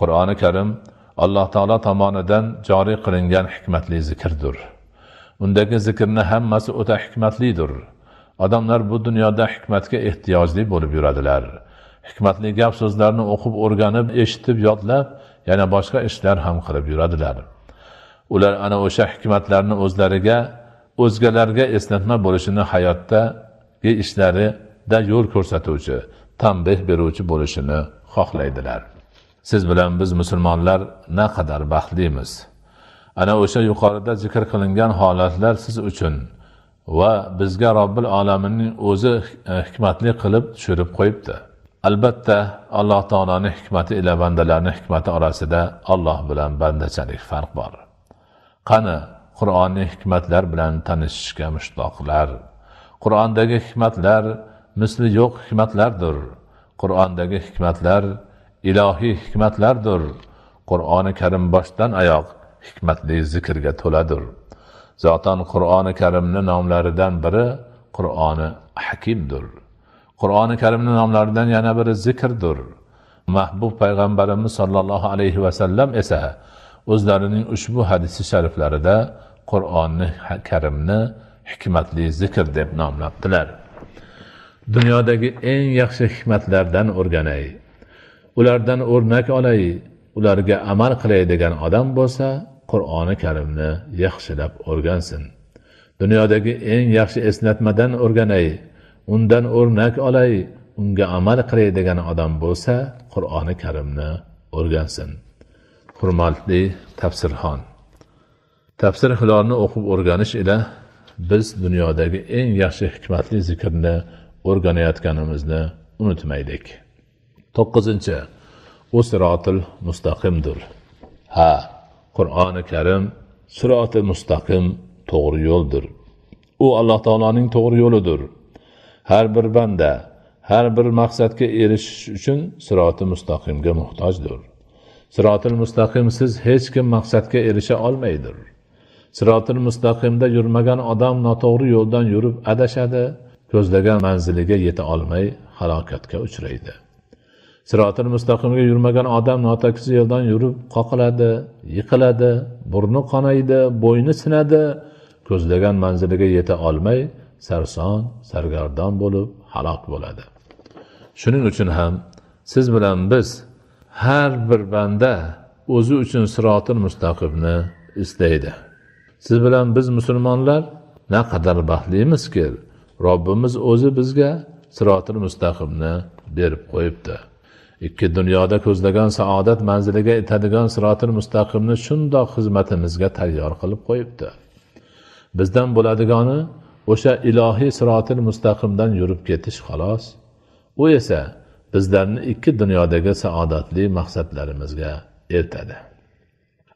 Qur'oni karim alloh taolo tomonidan joriy qilingan hikmatli zikrdir. Undagi zikrni hammasi o'ta hikmatlidir. Odamlar bu dunyoda hikmatga ehtiyojli bo'lib yuradilar. Hikmatli gap so'zlarni o'qib o'rganib eshitib yodlab yana boshqa ishlar ham qilib yuradilar. Ular ana o'sha hikmatlarni o'zlariga o'zgalarga eslatma bo'lishini hayotdagi ishlarida yo'l ko'rsatuvchi tanbeh beruvchi bo'lishini xohlaydilar. Siz bilan biz musulmonlar naqadar baxtlimiz? Ana o'sha yuqorida zikr qilingan holatlar siz uchun va bizga robbil olaminning o'zi hikmatli qilib tushirib qo'yibdi. Albatta alloh taoloni hikmati ila bandalarni hikmati orasida olloh bilan bandachalik farq bor. Qani qur'onni hikmatlar bilan tanishishga mushtoqlar? Qur'ondagi hikmatlar misli yo'q hikmatlardir. Qur'ondagi hikmatlar ilohiy hikmatlardir. Qur'oni karim boshdan oyoq hikmatli zikrga to'ladir. Zotan qur'oni karimni nomlaridan biri qur'oni hakimdir. Qur'oni karimni nomlaridan yana biri zikrdir. Mahbub payg'ambarimiz sollallohu alayhi vasallam esa o'zlarining ushbu hadisi shariflarida qur'onni karimni hikmatli zikr deb nomlabdilar dunyodagi eng yaxshi hikmatlardan o'rganay. Ulardan o'rnak olay ularga amal qilay degan odam bo'lsa qur'oni karimni yaxshilab o'rgansin. Dunyodagi eng yaxshi eslatmadan o'rganay undan o'rnak olay unga amal qilay degan odam bo'lsa qur'oni karimni o'rgansin. Hurmatli tafsirxon tafsir hilolni o'qib o'rganish ila biz dunyodagi eng yaxshi hikmatli zikrni o'rganayotganimizni unutmaylik. To'qqizinchi u sirotil mustaqimdir. Ha qur'oni karim siroti mustaqim to'g'ri yo'ldir. U alloh taoloning to'g'ri yo'lidir. Har bir banda har bir maqsadga erishish uchun siroti mustaqimga muhtojdir. Sirotil mustaqimsiz hech kim maqsadga erisha olmaydir. Sirotil mustaqimda yurmagan odam noto'g'ri yo'ldan yurib adashadi ko'zlagan manziliga yeta olmay halokatga uchraydi. Sirotil mustaqimga yurmagan odam notakis yo'ldan yurib qoqiladi yiqiladi burni qonaydi bo'yni sinadi ko'zlagan manziliga yeta olmay sarson sargardon bo'lib halok bo'ladi. Shuning uchun ham siz bilan biz har bir banda o'zi uchun sirotil mustaqimni istaydi. Siz bilan biz musulmonlar naqadar baxtlimizki robbimiz o'zi bizga sirotil mustaqimni berib qo'yibdi. Ikki dunyoda ko'zlagan saodat manziliga yetadigan sirotil mustaqimni shundoq xizmatimizga tayyor qilib qo'yibdi. Bizdan bo'ladigani o'sha ilohiy sirotil mustaqimdan yurib ketish xolos. U esa bizlarni ikki dunyodagi saodatli maqsadlarimizga eltadi.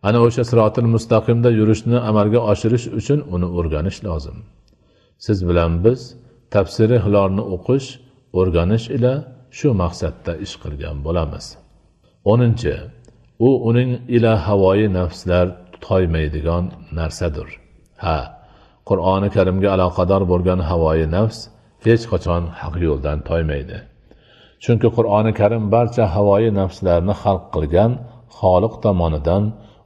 Ana o'sha sirotil mustaqimda yurishni amalga oshirish uchun uni o'rganish lozim. Siz bilan biz tafsiri hilolni o'qish o'rganish ila shu maqsadda ish qilgan bo'lamiz. O'ninchi u uning ila havoyi nafslar toymaydigan narsadir. Ha qur'oni karimga aloqador bo'lgan havoyi nafs hech qachon haq yo'ldan toymaydi. Chunki qur'oni karim barcha havoyi nafslarni xalq qilgan xoliq tomonidan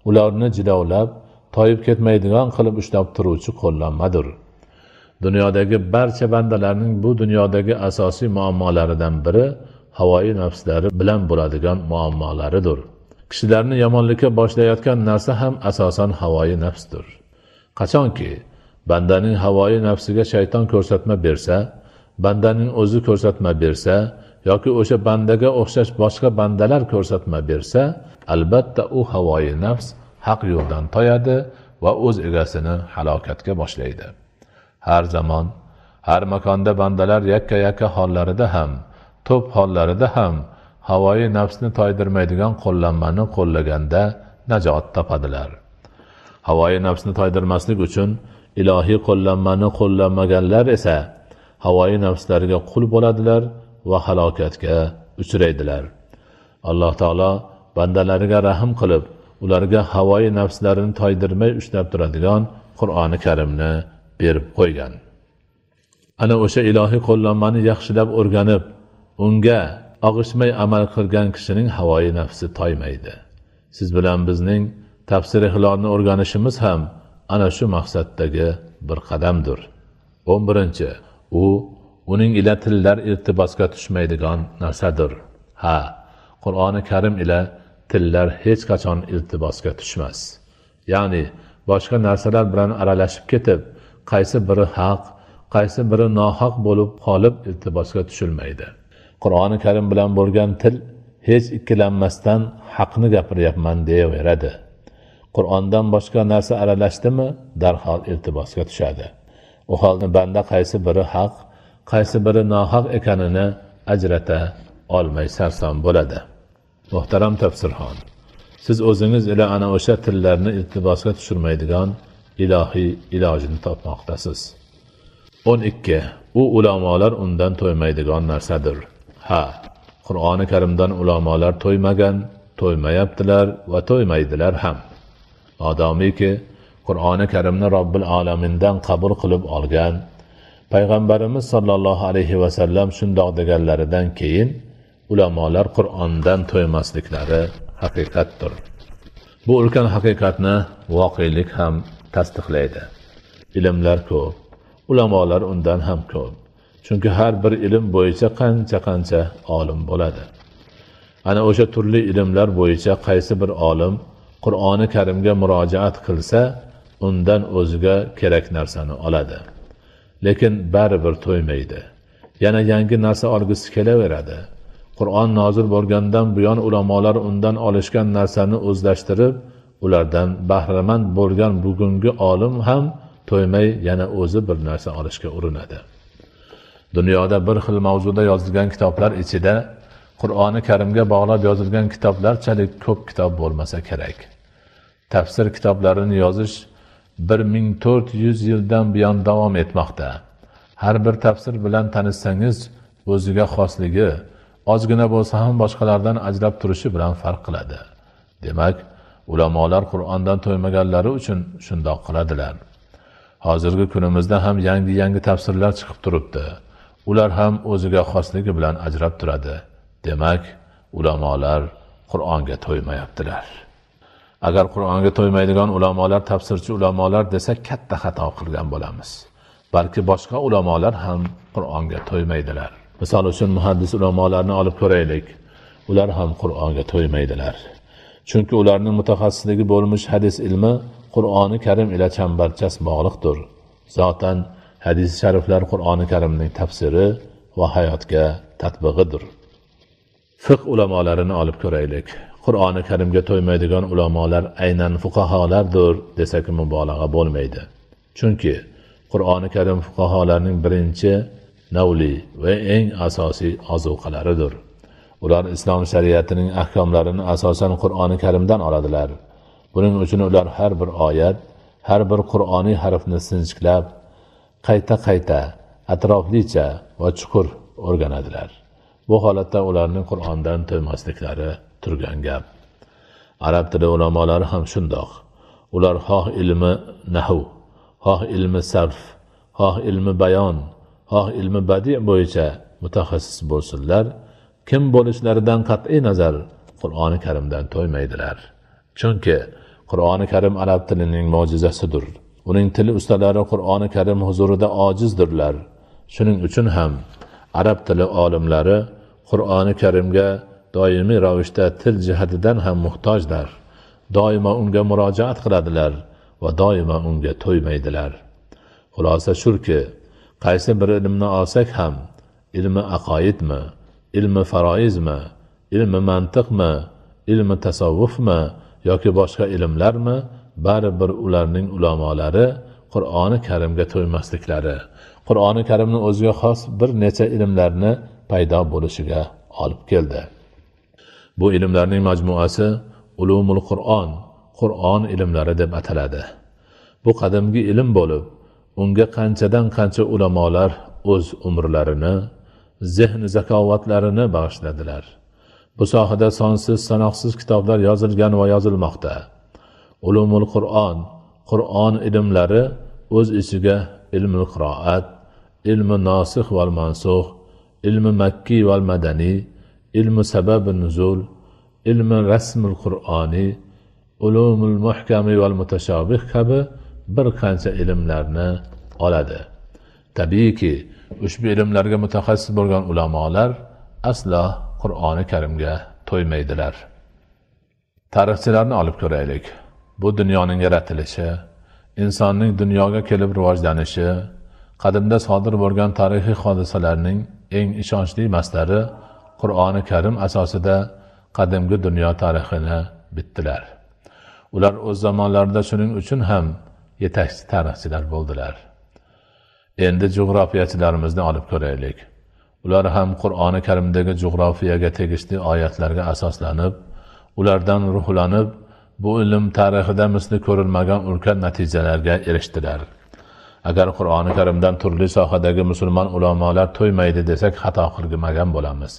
ularni jilovlab toyib ketmaydigan qilib ushlab turuvchi qo'llanmadir. Dunyodagi barcha bandalarning bu dunyodagi asosiy muammolaridan biri havoyi nafslari bilan bo'ladigan muammolaridir. Kishilarni yomonlikka boshlayotgan narsa ham asosan havoyi nafsdir. Qachonki bandaning havoyi nafsiga shayton ko'rsatma bersa bandaning o'zi ko'rsatma bersa yoki o'sha bandaga o'xshash boshqa bandalar ko'rsatma bersa albatta u havoyi nafs haq yo'ldan toyadi va o'z egasini halokatga boshlaydi. Har zamon har makonda bandalar yakka yakka hollarida ham to'p hollarida ham havoyi nafsni toydirmaydigan qo'llanmani qo'llaganda najot topadilar. Havoyi nafsni toydirmaslik uchun ilohiy qo'llanmani qo'llanmaganlar esa havoyi nafslariga qul bo'ladilar va halokatga uchraydilar. Alloh taolo bandalariga rahm qilib ularga havoyi nafslarini toydirmay ushlab turadigan qur'oni karimni berib qo'ygan. Ana o'sha ilohiy qo'llanmani yaxshilab o'rganib unga og'ishmay amal qilgan kishining havoyi nafsi toymaydi. Siz bilan bizning tafsiri hilolni o'rganishimiz ham ana shu maqsaddagi bir qadamdir. O'n birinchi u uning ila tillar irtibosga tushmaydigan narsadir. Ha qur'oni karim ila tillar hech qachon irtibosga tushmas. Ya'ni boshqa narsalar bilan aralashib ketib qaysi biri haq qaysi biri nohaq bo'lib qolib iltibosga tushilmaydi. Qur'oni karim bilan bo'lgan til hech ikkilanmasdan haqni gapiryapman deyaveradi. Qur'ondan boshqa narsa aralashdimi? Darhol iltibosga tushadi. U holda banda qaysi biri haq qaysi biri nohaq ekanini ajrata olmay sarson bo'ladi. Muhtaram tafsirxon siz o'zingiz ila ana o'sha tillarni iltibosga tushirmaydigan ilohiy ilojini topmoqdasiz. O'n ikki u ulamolar undan to'ymaydigan narsadir. Ha qur'oni karimdan ulamolar to'ymagan to'ymayaptilar va to'ymaydilar ham. Modomiki qur'oni karimni robbil olamindan qabul qilib olgan payg'ambarimiz sollallohu alayhi vasallam shundoq deganlaridan keyin ulamolar qur'ondan to'ymasliklari haqiqatdir. Bu ulkan haqiqatni voqelik ham tasdiqlaydi. Ilmlar ko'p ulamolar undan ham ko'p. Chunki har bir ilm bo'yicha qancha qancha olim bo'ladi. Ana o'sha turli ilmlar bo'yicha qaysi bir olim qur'oni karimga murojaat qilsa undan o'ziga kerak narsani oladi. Lekin baribir to'ymaydi. Yana yangi narsa olgisi kelaveradi. Qur'on nozil bo'lgandan buyon ulamolar undan olishgan narsani o'zlashtirib ulardan bahramand bo'lgan bugungi olim ham to'ymay yana o'zi bir narsa olishga urinadi. Dunyoda bir xil mavzuda yozilgan kitoblar ichida qur'oni karimga bog'lab yozilgan kitoblarchalik ko'p kitob bo'lmasa kerak. Tafsir kitoblarini yozish bir ming to'rt yuz yildan buyon davom etmoqda. Har bir tafsir bilan tanishsangiz o'ziga xosligi ozgina bo'lsa ham boshqalardan ajrab turishi bilan farq qiladi. Demak ulamolar qur'ondan to'ymaganlari uchun shundoq qiladilar. Hozirgi kunimizda ham yangi yangi tafsirlar chiqib turibdi. Ular ham o'ziga xosligi bilan ajrab turadi. Demak ulamolar qur'onga to'ymayaptilar. Agar qur'onga to'ymaydigan ulamolar tafsirchi ulamolar desak katta xato qilgan bo'lamiz. Balki boshqa ulamolar ham qur'onga to'ymaydilar. Misol uchun muhaddis ulamolarni olib ko'raylik. Ular ham qur'onga to'ymaydilar. Chunki ularning mutaxassisligi bo'lmish hadis ilmi qur'oni karim ila chambarchas bog'liqdir. Zotan hadis shariflar qur'oni karimning tafsiri va hayotga tatbig'idir fiq ulamolarini olib ko'raylik. Qur'oni karimga to'ymaydigan ulamolar aynan fuqaholardir desak mubolag'a bo'lmaydi. Chunki qur'oni karim fuqaholarning birinchi navli va eng asosiy ozuqalaridir. Ular islom shariatining ahkomlarini asosan qur'oni karimdan oladilar. Buning uchun ular har bir oyat har bir qur'oniy harfni sinchiklab qayta qayta atroflicha va chuqur o'rganadilar. Bu holatda ularning qur'ondan to'ymasliklari turgan gap. Arab tili ulamolari ham shundoq. Ular xoh ilmi nahu xoh ilmi sarf xoh ilmi bayon xoh ilmi badi bo'yicha mutaxassis bo'lsinlar kim bo'lishlaridan qat'iy nazar qur'oni karimdan to'ymaydilar. Chunki qur'oni karim arab tilining mo'jizasidir. Uning tili ustalari qur'oni karim huzurida ojizdirlar. Shuning uchun ham arab tili olimlari qur'oni karimga doimiy ravishda til jihatidan ham muhtojlar. Doimo unga murojaat qiladilar va doimo unga to'ymaydilar. Xulosa shuki qaysi bir ilmni olsak ham ilmi aqoidmi ilmi faroizmi ilmi mantiqmi ilmi tasavvufmi yoki boshqa ilmlarmi baribir ularning ulamolari qur'oni karimga to'ymasliklari qur'oni karimni o'ziga xos bir necha ilmlarni paydo bo'lishiga olib keldi. Bu ilmlarning majmuasi ulumul qur'on qur'on ilmlari deb ataladi. Bu qadimgi ilm bo'lib unga qanchadan qancha ulamolar o'z umrlarini zehn zakovatlarini bag'ishladilar. Bu sohada sonsiz sanoqsiz kitoblar yozilgan va yozilmoqda. Ulumul qur'on qur'on ilmlari o'z ichiga ilmul qiroat ilmi nosih val mansux ilmi makkiy val madaniy ilmi sababi nuzul ilmi rasmul qur'oniy ulumul muhkami val mutashobih kabi bir qancha ilmlarni oladi. Tabiiyki ushbu ilmlarga mutaxassis bo'lgan ulamolar aslo qur'oni karimga to'ymaydilar. Tarixchilarni olib ko'raylik. Bu dunyoning yaratilishi insonning dunyoga kelib rivojlanishi qadimda sodir bo'lgan tarixiy hodisalarning eng ishonchli maslari qur'oni karim asosida qadimgi dunyo tarixini bitdilar. Ular o'z zamonlarida shuning uchun ham yetakchi tarixchilar bo'ldilar. Endi jug'rofiyachilarimizni olib ko'raylik. Ular ham qur'oni karimdagi jug'rofiyaga tegishli oyatlarga asoslanib ulardan ruhlanib bu ilm tarixida misli ko'rilmagan ulkan natijalarga erishdilar. Agar qur'oni karimdan turli sohadagi musulmon ulamolar to'ymaydi desak xato qilmagan bo'lamiz.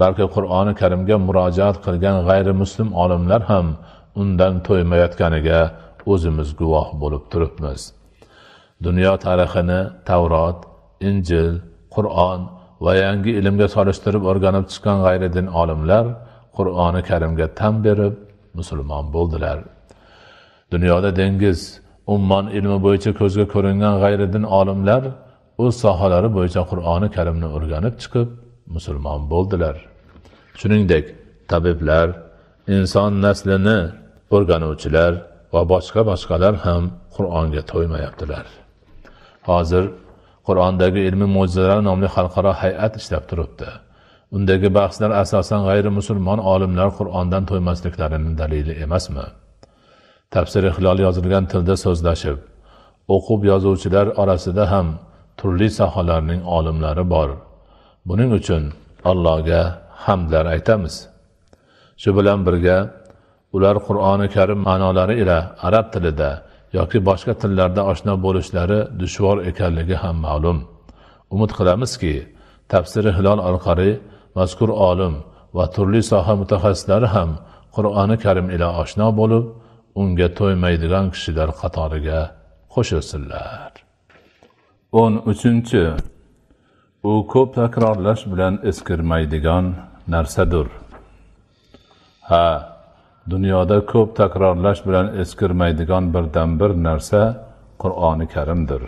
Balki qur'oni karimga murojaat qilgan g'ayrimuslim olimlar ham undan to'ymayotganiga o'zimiz guvoh bo'lib turibmiz. Dunyo tarixini tavrot injil qur'on va yangi ilmga solishtirib o'rganib chiqqan g'ayridin olimlar qur'oni karimga tan berib musulmon bo'ldilar. Dunyoda dengiz ummon ilmi bo'yicha ko'zga ko'ringan g'ayridin olimlar o'z sohalari bo'yicha qur'oni karimni o'rganib chiqib musulmon bo'ldilar. Shuningdek tabiblar inson naslini o'rganuvchilar va boshqa boshqalar ham qur'onga to'ymayaptilar. Hozir qur'ondagi ilmi mo'jizalar nomli xalqaro hay'at ishlab turibdi. Undagi bahslar asosan g'ayri musulmon olimlar qur'ondan to'ymasliklarini dalili emasmi? Tafsiri hilol yozilgan tilda so'zlashib o'qib yozuvchilar orasida ham turli sohalarning olimlari bor. Buning uchun allohga hamdlar aytamiz. Shu bilan birga ular qur'oni karim ma'nolari ila arab tilida yoki boshqa tillarda oshno bo'lishlari dushvor ekanligi ham ma'lum. Umid qilamizki tafsiri hilol orqali mazkur olim va turli soha mutaxassislari ham qur'oni karim ila oshno bo'lib unga to'ymaydigan kishilar qatoriga qo'shilsinlar. O'n uchinchi u ko'p takrorlash bilan eskirmaydigan narsadir ha dunyoda ko'p takrorlash bilan eskirmaydigan birdan bir narsa qur'oni karimdir.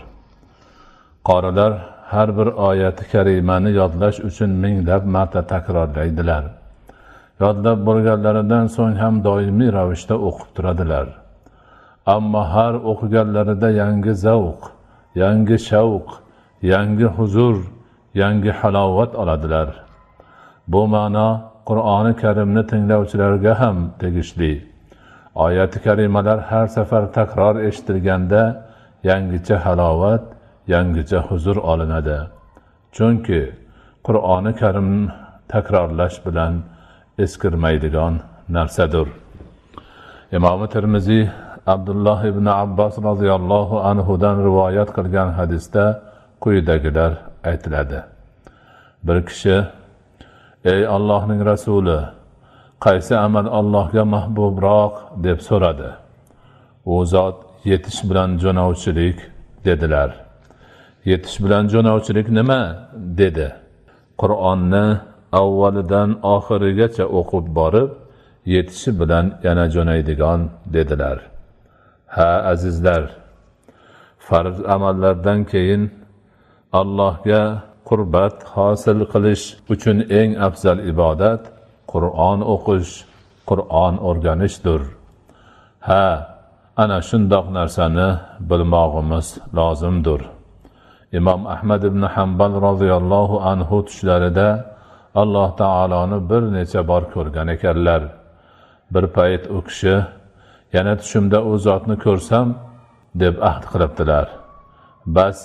Qorilar har bir oyati karimani yodlash uchun minglab marta takrorlaydilar. Yodlab bo'lganlaridan so'ng ham doimiy ravishda o'qib turadilar. Ammo har o'qiganlarida yangi zavq yangi shavq yangi huzur yangi halovat oladilar. Bu ma'no qur'oni karimni tinglovchilarga ham tegishli. Oyati karimalar har safar takror eshitilganda yangicha halovat yangicha huzur olinadi. Chunki qur'oni karim takrorlash bilan eskirmaydigan narsadir. Imomi termiziy abdulloh ibn abbos roziyallohu anhudan rivoyat qilgan hadisda quyidagilar aytiladi. Bir kishi ey allohning rasuli qaysi amal allohga mahbubroq deb so'radi. U zot yetish bilan jo'novchilik dedilar. Yetish bilan jo'novchilik nima? dedi. Qur'onni avvalidan oxirigacha o'qib borib yetishi bilan yana jo'naydigan dedilar. Ha azizlar farz amallardan keyin allohga qurbat hosil qilish uchun eng afzal ibodat qur'on o'qish qur'on o'rganishdir. Ha ana shundoq narsani bilmog'imiz lozimdir. Imom ahmad ibn hambal roziyallohu anhu tushlarida alloh taoloni bir necha bor ko'rgan ekanlar. Bir payt u kishi yana tushimda u zotni ko'rsam? deb ahd qilibdilar. Bas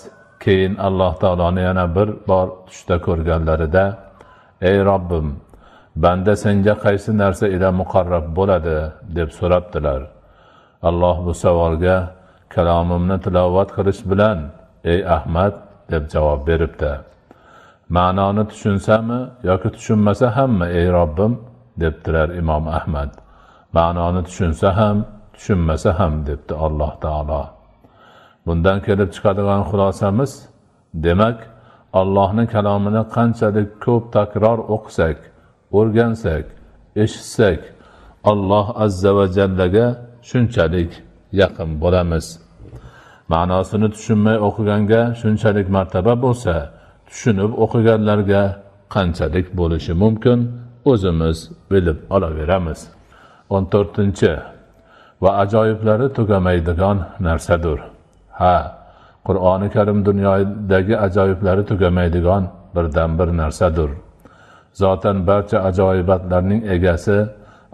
keyin alloh taoloni yana bir bor tushda ko'rganlarida ey robbim banda senga qaysi narsa ila muqarrab bo'ladi? deb so'rabdilar. Alloh bu savolga kalomimni tilovat qilish bilan ey ahmad deb javob beribdi. Ma'noni tushunsami yoki tushunmasa hammi ey robbim? debdilar imom ahmad. Ma'noni tushunsa ham tushunmasa ham debdi alloh taolo. Bundan kelib chiqadigan xulosamiz demak allohni kalomini qanchalik ko'p takror o'qisak o'rgansak eshitsak alloh azza va jallaga shunchalik yaqin bo'lamiz. Ma'nosini tushunmay o'qiganga shunchalik martaba bo'lsa tushunib o'qiganlarga qanchalik bo'lishi mumkin o'zimiz bilib olaveramiz. O'n to'rtinchi. Va ajoyiblari tugamaydigan narsadir ha qur'oni karim dunyodagi ajoyiblari tugamaydigan birdan bir narsadir. Zotan barcha ajoyibatlarning egasi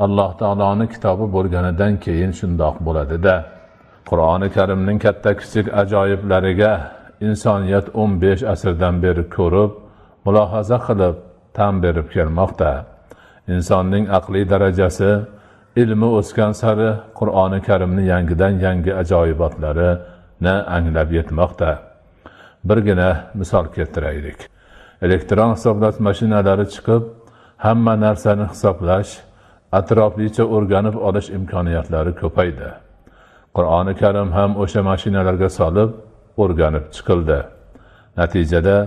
alloh taoloni kitobi bo'lganidan keyin shundoq bo'ladida qur'oni karimning katta kichik ajoyiblariga insoniyat o'n besh asrdan beri ko'rib mulohaza qilib tan berib kelmoqda. Insonning aqliy darajasi ilmi o'sgan sari qur'oni karimni yangidan yangi ajoyibotlari ajoyibotlarini anglab yetmoqda. Birgina misol keltiraylik. Elektron hisoblash mashinalari chiqib hamma narsani hisoblash atroflicha o'rganib olish imkoniyatlari ko'paydi. Qur'oni karim ham o'sha mashinalarga solib o'rganib chiqildi. Natijada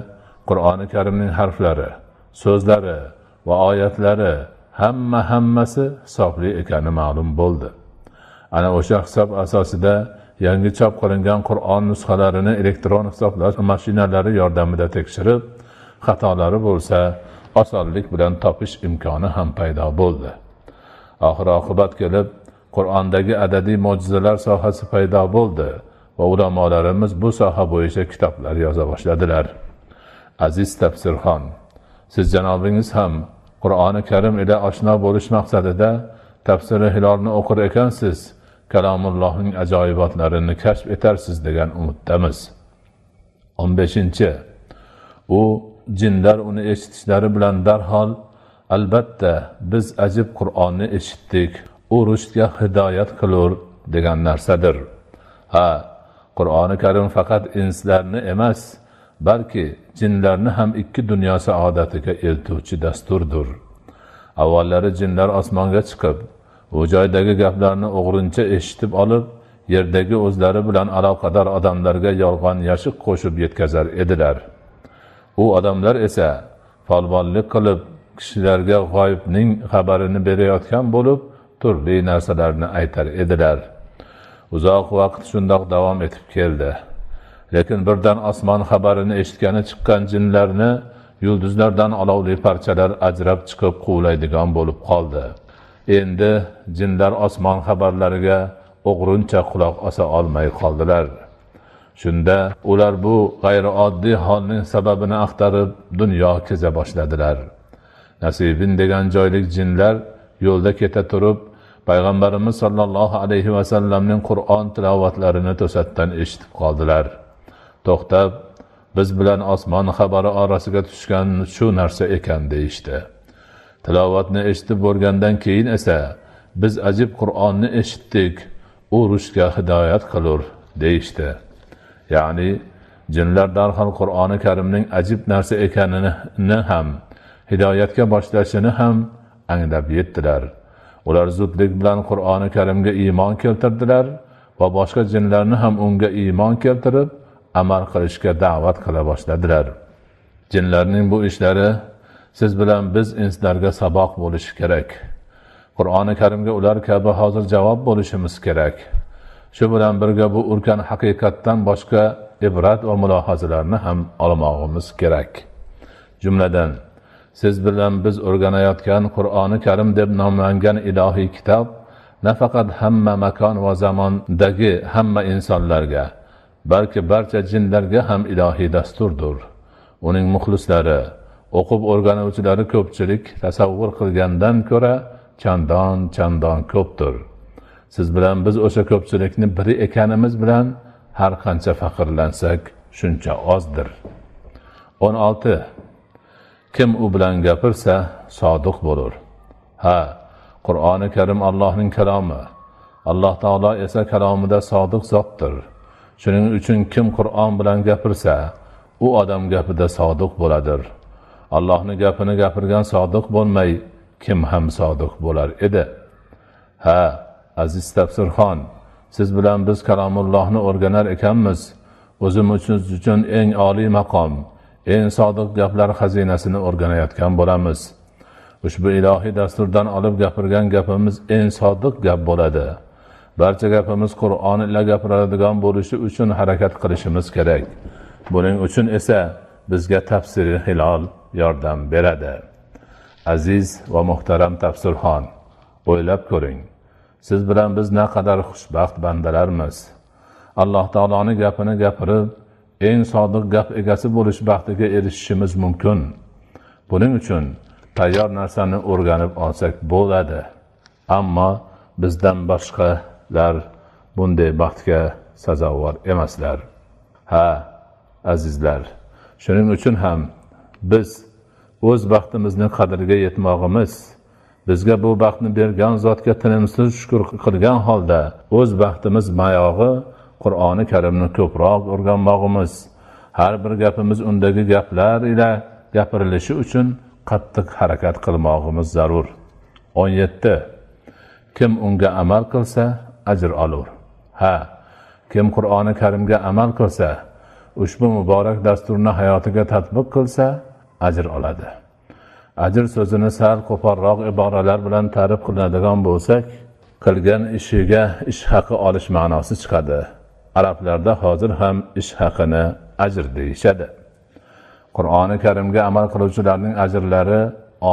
qur'oni karimning harflari so'zlari va oyatlari hamma hammasi hisobli ekani ma'lum bo'ldi. Ana o'sha hisob asosida yangi chop qilingan qur'on nusxalarini elektron hisoblash mashinalari yordamida tekshirib xatolari bo'lsa osonlik bilan topish imkoni ham paydo bo'ldi. Oxir oqibat kelib qur'ondagi adadiy mo'jizalar sohasi paydo bo'ldi va ulamolarimiz bu soha bo'yicha kitoblar yoza boshladilar. Aziz tafsirxon siz janobingiz ham qur'oni karim ila oshno bo'lish maqsadida tafsiri hilolni o'qir ekansiz. Kalomullohning ajoyibotlarini kashf etarsiz degan umiddamiz. O'n beshinchi. U jinlar uni eshitishlari bilan darhol albatta biz ajib qur'onni eshitdik u rushdga hidoyat qilur degan narsadir. Ha qur'oni karim faqat inslarni emas balki jinlarni ham ikki dunyo saodatiga eltuvchi dasturdir avvallari jinlar osmonga chiqib u joydagi gaplarni o'g'rincha eshitib olib yerdagi o'zlari bilan aloqador odamlarga yolg'on yashiq qo'shib yetkazar edilar. U odamlar esa folbonlik qilib kishilarga g'oyibning xabarini berayotgan bo'lib turli narsalarni aytar edilar. Uzoq vaqt shundoq davom etib keldi. Lekin birdan osmon xabarini eshitgani chiqqan jinlarni yulduzlardan olovli parchalar ajrab chiqib quvlaydigan bo'lib qoldi. Endi jinlar osmon xabarlariga o'g'rincha quloq osa olmay qoldilar. Shunda ular bu g'ayrioddiy holning sababini axtarib dunyo keza boshladilar. Nasibin degan joylik jinlar yo'lda keta turib payg'ambarimiz sollallohu alayhi vasallamning qur'on tilovatlarini to'satdan eshitib qoldilar. To'xtab biz bilan osmon xabari orasiga tushgan shu narsa ekan deyishdi. Tilovatni eshitib bo'lgandan keyin esa biz ajib qur'onni eshitdik u rushga hidoyat qilur deyishdi. Ya'ni jinlar darhol qur'oni karimning ajib narsa ekanini ham hidoyatga boshlashini ham anglab yetdilar. Ular zudlik bilan qur'oni karimga iymon keltirdilar va boshqa jinlarni ham unga iymon keltirib amal qilishga da'vat qila boshladilar. Jinlarning bu ishlari siz bilan biz inslarga saboq bo'lishi kerak. Qur'oni karimga ular kabi hozir javob bo'lishimiz kerak. Shu bilan birga bu ulkan haqiqatdan boshqa ibrat va mulohazalarni ham olmog'imiz kerak. Jumladan siz bilan biz o'rganayotgan qur'oni karim deb nomlangan ilohiy kitob nafaqat hamma makon va zamondagi hamma insonlarga balki barcha jinlarga ham ilohiy dasturdir. Uning muxlislari o'qib o'rganuvchilari ko'pchilik tasavvur qilgandan ko'ra chandon chandon ko'pdir. Siz bilan biz o'sha ko'pchilikni biri ekanimiz bilan har qancha faxrlansak shuncha ozdir. O'n olti. Kim u bilan gapirsa sodiq bo'lur. Ha qur'oni karim allohning kalomi. Alloh taolo esa kalomida sodiq zotdir. Shuning uchun kim qur'on bilan gapirsa u odam gapida sodiq bo'ladir. Allohni gapini gapirgan sodiq bo'lmay kim ham sodiq bo'lar edi? Ha aziz tafsirxon siz bilan biz kalomullohni o'rganar ekanmiz. O'zimiz uchun eng oliy maqom eng sodiq gaplar xazinasini o'rganayotgan bo'lamiz. Ushbu ilohiy dasturdan olib gapirgan gapimiz eng sodiq gap bo'ladi. Barcha gapimiz qur'on ila gapiriladigan bo'lishi uchun harakat qilishimiz kerak. Buning uchun esa bizga tafsiri hilol yordam beradi. Aziz va muhtaram tafsirxon o'ylab ko'ring siz bilan biz naqadar xushbaxt bandalarmiz. Alloh taoloni gapini gapirib eng sodiq gap egasi bo'lish baxtiga erishishimiz mumkin. Buning uchun tayyor narsani o'rganib olsak bo'ladi. Ammo bizdan boshqalar bunday baxtga sazovor emaslar. Ha azizlar shuning uchun ham biz o'z baxtimizni qadriga yetmog'imiz. Bizga bu baxtni bergan zotga tinimsiz shukur qilgan holda o'z baxtimiz mayog'i qur'oni karimni ko'proq o'rganmog'imiz. Har bir gapimiz undagi gaplar ila gapirilishi uchun qattiq harakat qilmog'imiz zarur. O'n yetti. Kim unga amal qilsa ajr olur. Ha kim qur'oni karimga amal qilsa ushbu muborak dasturni hayotiga tatbiq qilsa ajr oladi. Ajr so'zini sal qo'polroq iboralar bilan ta'rif qilinadigan bo'lsak qilgan ishiga ish haqi olish ma'nosi chiqadi. Arablarda hozir ham ish haqini ajr deyishadi. Qur'oni karimga amal qiluvchilarning ajrlari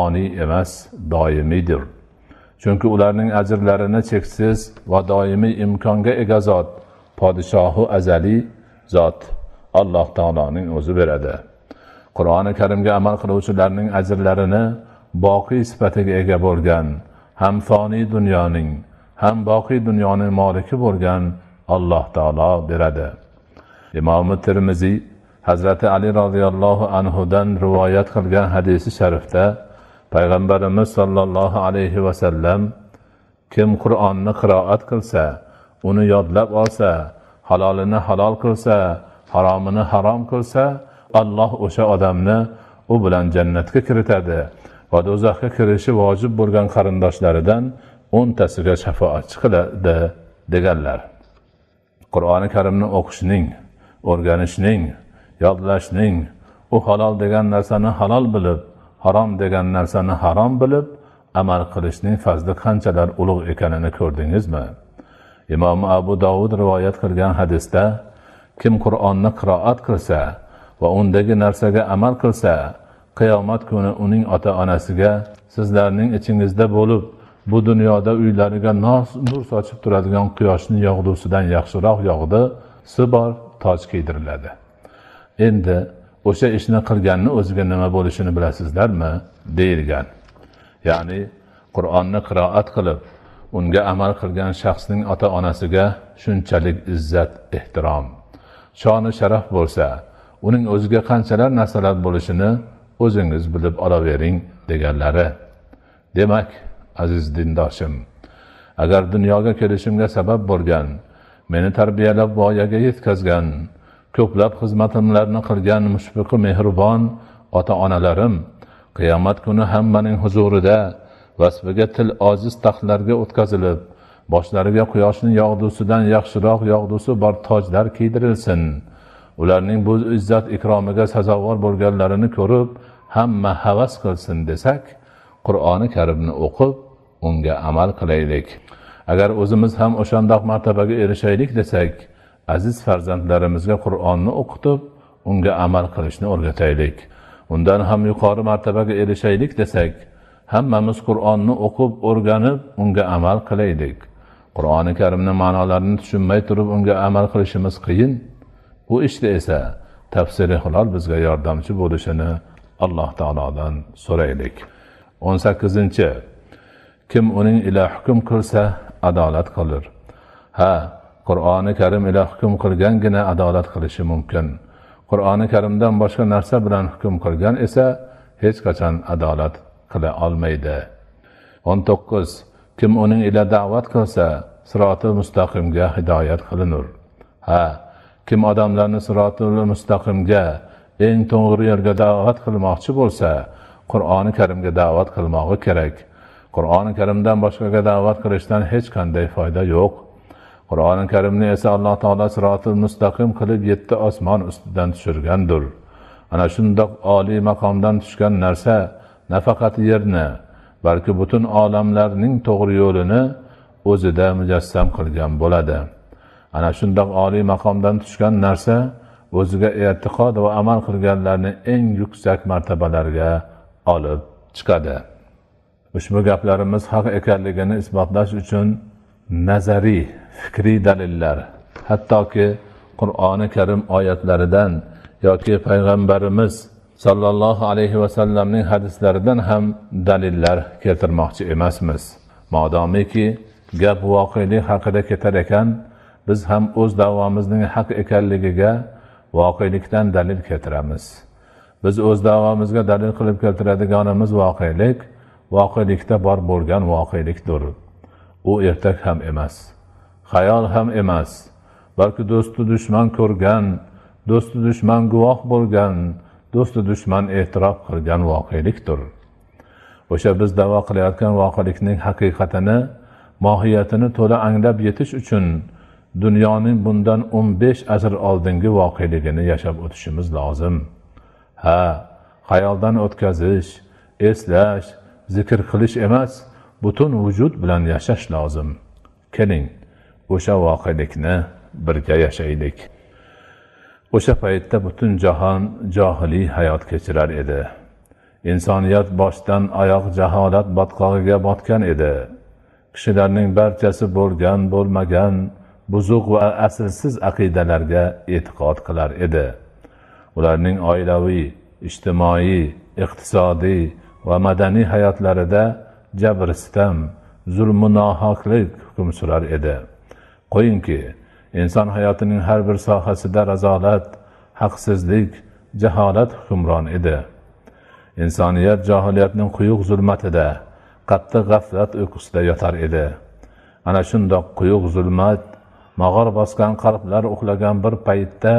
oniy emas doimiydir chunki ularning ajrlarini cheksiz va doimiy imkonga ega zot podshohu azaliy zot alloh taoloning o'zi beradi. Qur'oni karimga amal qiluvchilarning ajrlarini boqiy sifatiga ega bo'lgan ham foniy dunyoning ham boqiy dunyoning moliki bo'lgan alloh taolo beradi. Imomi termiziy hazrati ali roziyallohu anhudan rivoyat qilgan hadisi sharifda payg'ambarimiz sollallohu alayhi vasallam kim qur'onni qiroat qilsa uni yodlab olsa halolini halol qilsa haromini harom qilsa alloh o'sha odamni u bilan jannatga kiritadi va do'zaxga kirishi vojib bo'lgan qarindoshlaridan o'ntasiga shafoatchi qiladi deganlar. Qur'oni karimni o'qishning o'rganishning yodlashning u halol degan narsani halol bilib harom degan narsani harom bilib amal qilishning fazli qanchalar ulug' ekanini ko'rdingizmi? Imom abu dovud rivoyat qilgan hadisda kim qur'onni qiroat qilsa va undagi narsaga amal qilsa qiyomat kuni uning ota onasiga sizlarning ichingizda bo'lib bu dunyoda uylariga nur sochib turadigan quyoshni yog'dusidan yaxshiroq yog'disi bor toj kiydiriladi. Endi o'sha ishni qilganni o'ziga nima bo'lishini bilasizlarmi? Deyilgan. Ya'ni qur'onni qiroat qilib unga amal qilgan shaxsning ota onasiga shunchalik izzat ehtirom. Shoni sharaf bo'lsa uning o'ziga qanchalar narsalar bo'lishini o'zingiz bilib olavering deganlari. Demak aziz dindoshim agar dunyoga kelishimga sabab bo'lgan meni tarbiyalab voyaga yetkazgan ko'plab xizmatimlarni qilgan mushfiqi mehribon ota onalarim qiyomat kuni hammaning huzurida vasfiga til ojiz taxtlarga o'tkazilib boshlariga quyoshning yog'dusidan yaxshiroq yog'dusi bor tojlar kiydirilsin. Ularning bu izzat ikromiga sazovor bo'lganlarini ko'rib hamma havas qilsin desak qur'oni karimni o'qib unga amal qilaylik. Agar o'zimiz ham o'shandoq martabaga erishaylik desak aziz farzandlarimizga qur'onni o'qitib unga amal qilishni o'rgataylik. Undan ham yuqori martabaga erishaylik desak hammamiz qur'onni o'qib o'rganib unga amal qilaylik. Qur'oni karimni ma'nolarini tushunmay turib unga amal qilishimiz qiyin. Bu ishda esa tafsiri hilol bizga yordamchi bo'lishini alloh taolodan so'raylik. O'n sakkizinchi. Kim uning ila hukm qilsa adolat qilir ha qur'oni karim ila hukm qilgangina adolat qilishi mumkin. Qur'oni karimdan boshqa narsa bilan hukm qilgan esa hech qachon adolat qila olmaydi. O'n to'qqiz. Kim uning ila da'vat qilsa siroti mustaqimga hidoyat qilinur. Ha kim odamlarni sirotul mustaqimga eng to'g'ri yo'lga da'vat qilmoqchi bo'lsa qur'oni karimga da'vat qilmog'i kerak. Qur'oni karimdan boshqaga da'vat qilishdan hech qanday foyda yo'q. Qur'oni karimni esa alloh taolo sirotil mustaqim qilib yetti osmon ustidan tushirgandir. Ana shundoq oliy maqomdan tushgan narsa nafaqat yerni balki butun olamlarning to'g'ri yo'lini o'zida mujassam qilgan bo'ladi. Ana shundoq oliy maqomdan tushgan narsa o'ziga e'tiqod va amal qilganlarni eng yuksak martabalarga olib chiqadi. Ushbu gaplarimiz haq ekanligini isbotlash uchun nazariy fikriy dalillar hattoki qur'oni karim oyatlaridan yoki payg'ambarimiz sollallohu alayhi vasallamning hadislaridan ham dalillar keltirmoqchi emasmiz. Modomiki gap voqelik haqida ketar ekan biz ham o'z davomizning haq ekanligiga voqelikdan dalil keltiramiz. Biz o'z davomizga dalil qilib keltiradiganimiz voqelik voqelikda bor bo'lgan voqelikdir. U ertak ham emas xayol ham emas. Balki do'sti dushman ko'rgan do'sti dushman guvoh bo'lgan do'sti dushman e'tirof qilgan voqelikdir. O'sha biz davo qilayotgan voqelikning haqiqatini mohiyatini to'la anglab yetish uchun dunyoning bundan o'n besh asr oldingi voqeligini yashab o'tishimiz lozim. Ha xayoldan o'tkazish eslash zikr qilish emas butun vujud bilan yashash lozim. Keling o'sha voqelikni birga yashaylik. O'sha paytda butun jahon johiliy hayot kechirar edi. Insoniyat boshdan oyoq jaholat botqog'iga botgan edi. Kishilarning barchasi bo'lgan bo'lmagan buzuq va aslsiz aqidalarga e'tiqod qilar edi. Ularning oilaviy ijtimoiy iqtisodiy va madaniy hayotlarida jabr sitam zulmu nohaqlik hukm surar edi. Qo'yingki inson hayotining har bir sohasida razolat haqsizlik jaholat hukmron edi. Insoniyat johiliyatning quyuq zulmatida qattiq g'aflat uyqusida yotar edi. Ana shundoq quyuq zulmat mog'or bosgan qalblar uxlagan bir paytda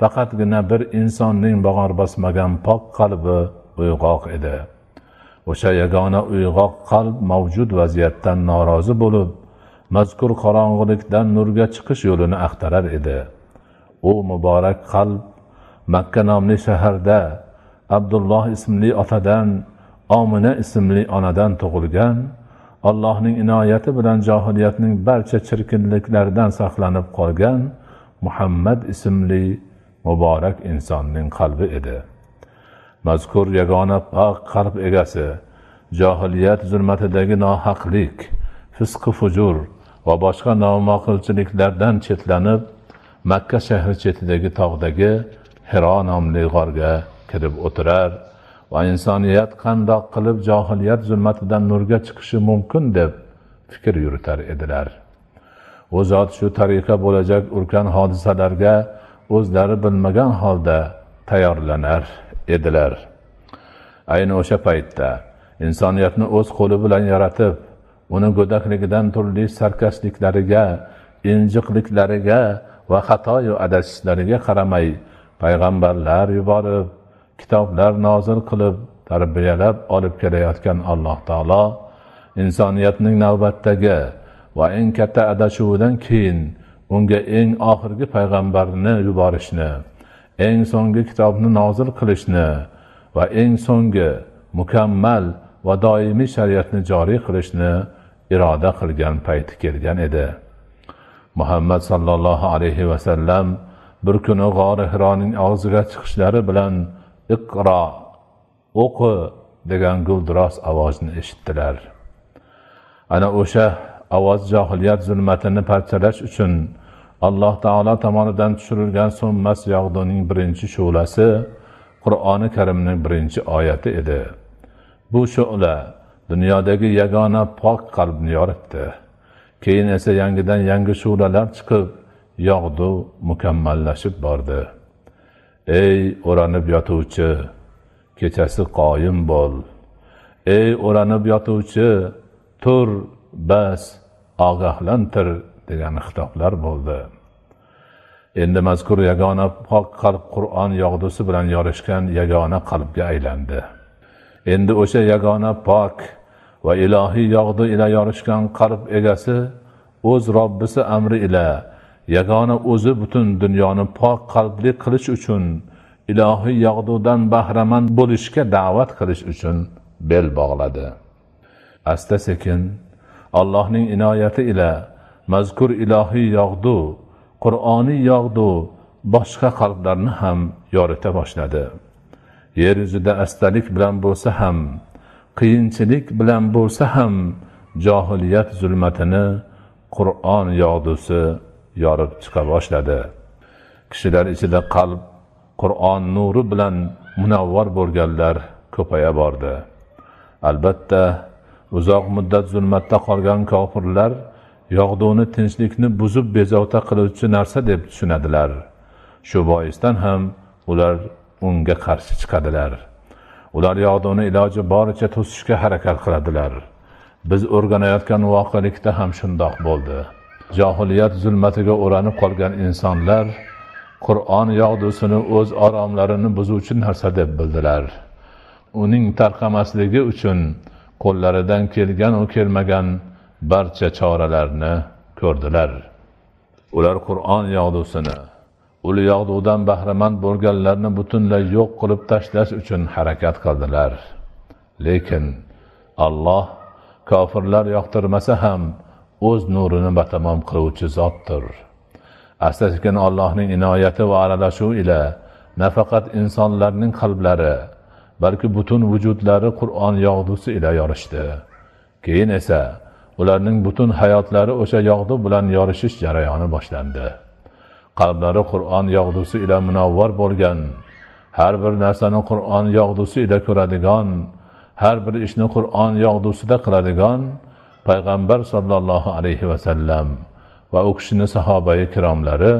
faqatgina bir insonning mog'or bosmagan pok qalbi uyg'oq edi. O'sha yagona uyg'oq qalb mavjud vaziyatdan norozi bo'lib mazkur qorong'ulikdan nurga chiqish yo'lini axtarar edi. U muborak qalb makka nomli shaharda abdulloh ismli otadan omina ismli onadan tug'ilgan allohning inoyati bilan johiliyatning barcha chirkinliklaridan saqlanib qolgan muhammad ismli muborak insonning qalbi edi. Mazkur yagona pok qalb egasi johiliyat zulmatidagi nohaqlik fisqi fujur va boshqa nomaqulchiliklardan chetlanib makka shahri chetidagi tog'dagi hiro nomli g'orga kirib o'tirar. Va insoniyat qandoq qilib johiliyat zulmatidan nurga chiqishi mumkin deb fikr yuritar edilar. U zot shu tariqa bo'lajak ulkan hodisalarga o'zlari bilmagan holda tayyorlanar edilar. Ayni o'sha paytda insoniyatni o'z qo'li bilan yaratib uni go'dakligidan turli sarkashliklariga injiqliklariga va xatoyu adashishlariga qaramay payg'ambarlar yuborib kitoblar nozil qilib tarbiyalab olib kelayotgan alloh taolo insoniyatning navbatdagi va eng katta adashuvidan keyin unga eng oxirgi payg'ambarni yuborishni eng so'nggi kitobni nozil qilishni va eng so'nggi mukammal va doimiy shariatni joriy qilishni iroda qilgan payti kelgan edi. Muhammad sollallohu alayhi vasallam bir kuni g'ori hironing og'ziga chiqishlari bilan iqro o'qi degan guldiros ovozni eshitdilar. Ana o'sha ovoz johiliyat zulmatini parchalash uchun alloh taolo tomonidan tushirilgan so'nmas yog'duning birinchi shu'lasi qur'oni karimning birinchi oyati edi. Bu shu'la dunyodagi yagona pok qalbni yoritdi. Keyin esa yangidan yangi shu'lalar chiqib yog'du mukammallashib bordi. Ey o'ranib yotuvchi kechasi qoyim bo'l. Ey o'ranib yotuvchi tur bas ogohlantir degan xitoblar bo'ldi. Endi mazkur yagona pok qalb qur'on yog'dusi bilan yorishgan yagona qalbga aylandi. Endi o'sha yagona pok va ilohiy yog'du ila yorishgan qalb egasi o'z robbisi amri ila yagona o'zi butun dunyoni pok qalbli qilish uchun ilohiy yog'dudan bahramand bo'lishga da'vat qilish uchun bel bog'ladi. Asta sekin allohning inoyati ila mazkur ilohiy yog'du qur'oniy yog'du boshqa qalblarni ham yorita boshladi. Yer yuzida astalik bilan bo'lsa ham qiyinchilik bilan bo'lsa ham johiliyat zulmatini qur'on yog'dusi yorib chiqa boshladi. Kishilar ichida qalb qur'on nuri bilan munavvar bo'lganlar ko'paya bordi. Albatta uzoq muddat zulmatda qolgan kofirlar yog'duni tinchlikni buzib bezovta qiluvchi narsa deb tushunadilar. Shu boisdan ham ular unga qarshi chiqadilar. Ular yog'duni iloji boricha to'sishga harakat qiladilar. Biz o'rganayotgan voqelikda ham shundoq bo'ldi. Johiliyat zulmatiga o'ranib qolgan insonlar qur'on yog'dusini o'z oromlarini buzuvchi narsa deb bildilar. Uning tarqamasligi uchun qo'llaridan kelganu kelmagan barcha choralarni ko'rdilar. Ular qur'on yog'dusini ul yog'dudan bahramand bo'lganlarni butunlay yo'q qilib tashlash uchun harakat qildilar. Lekin alloh kofirlar yoqtirmasa ham o'z nurini batamom qiluvchi zotdir. Asta sekin allohning inoyati va aralashuvi ila nafaqat insonlarning qalblari balki butun vujudlari qur'on yog'dusi ila yorishdi. Keyin esa ularning butun hayotlari o'sha yog'du bilan yorishish jarayoni boshlandi. Qalblari qur'on yog'dusi ila munavvar bo'lgan har bir narsani qur'on yog'dusi ila ko'radigan har bir ishni qur'on yog'dusida qiladigan payg'ambar sollallohu alayhi vasallam va u kishini sahobai ikromlari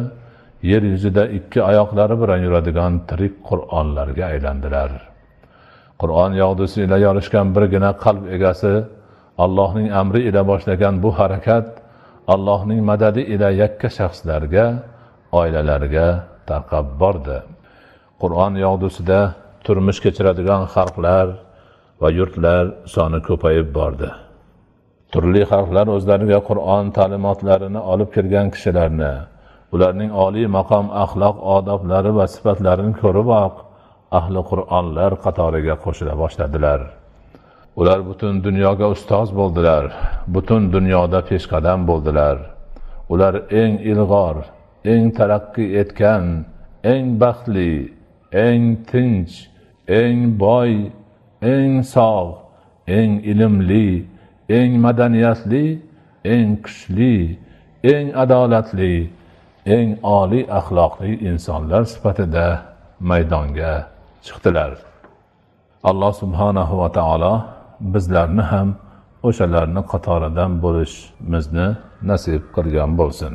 yer yuzida ikki oyoqlari bilan yuradigan tirik qur'onlarga aylandilar. Qur'on yog'dusi ila yorishgan birgina qalb egasi allohning amri ila boshlagan bu harakat allohning madadi ila yakka shaxslarga oilalarga tarqab bordi qur'on yog'dusida turmush kechiradigan xalqlar va yurtlar soni ko'payib bordi. Turli xalqlar o'zlariga qur'on ta'limotlarini olib kirgan kishilarni ularning oliy maqom axloq odoblari va sifatlarini ko'riboq ahli qur'onlar qatoriga qo'shila boshladilar. Ular butun dunyoga ustoz bo'ldilar butun dunyoda peshqadam bo'ldilar. Ular eng ilg'or eng taraqqiy etgan eng baxtli eng tinch eng boy eng sog' eng ilmli eng madaniyatli eng kuchli eng adolatli eng oliy axloqli insonlar sifatida maydonga chiqdilar. Alloh subhanahu va taolo bizlarni ham o'shalarni qatoridan bo'lishimizni nasib qilgan bo'lsin.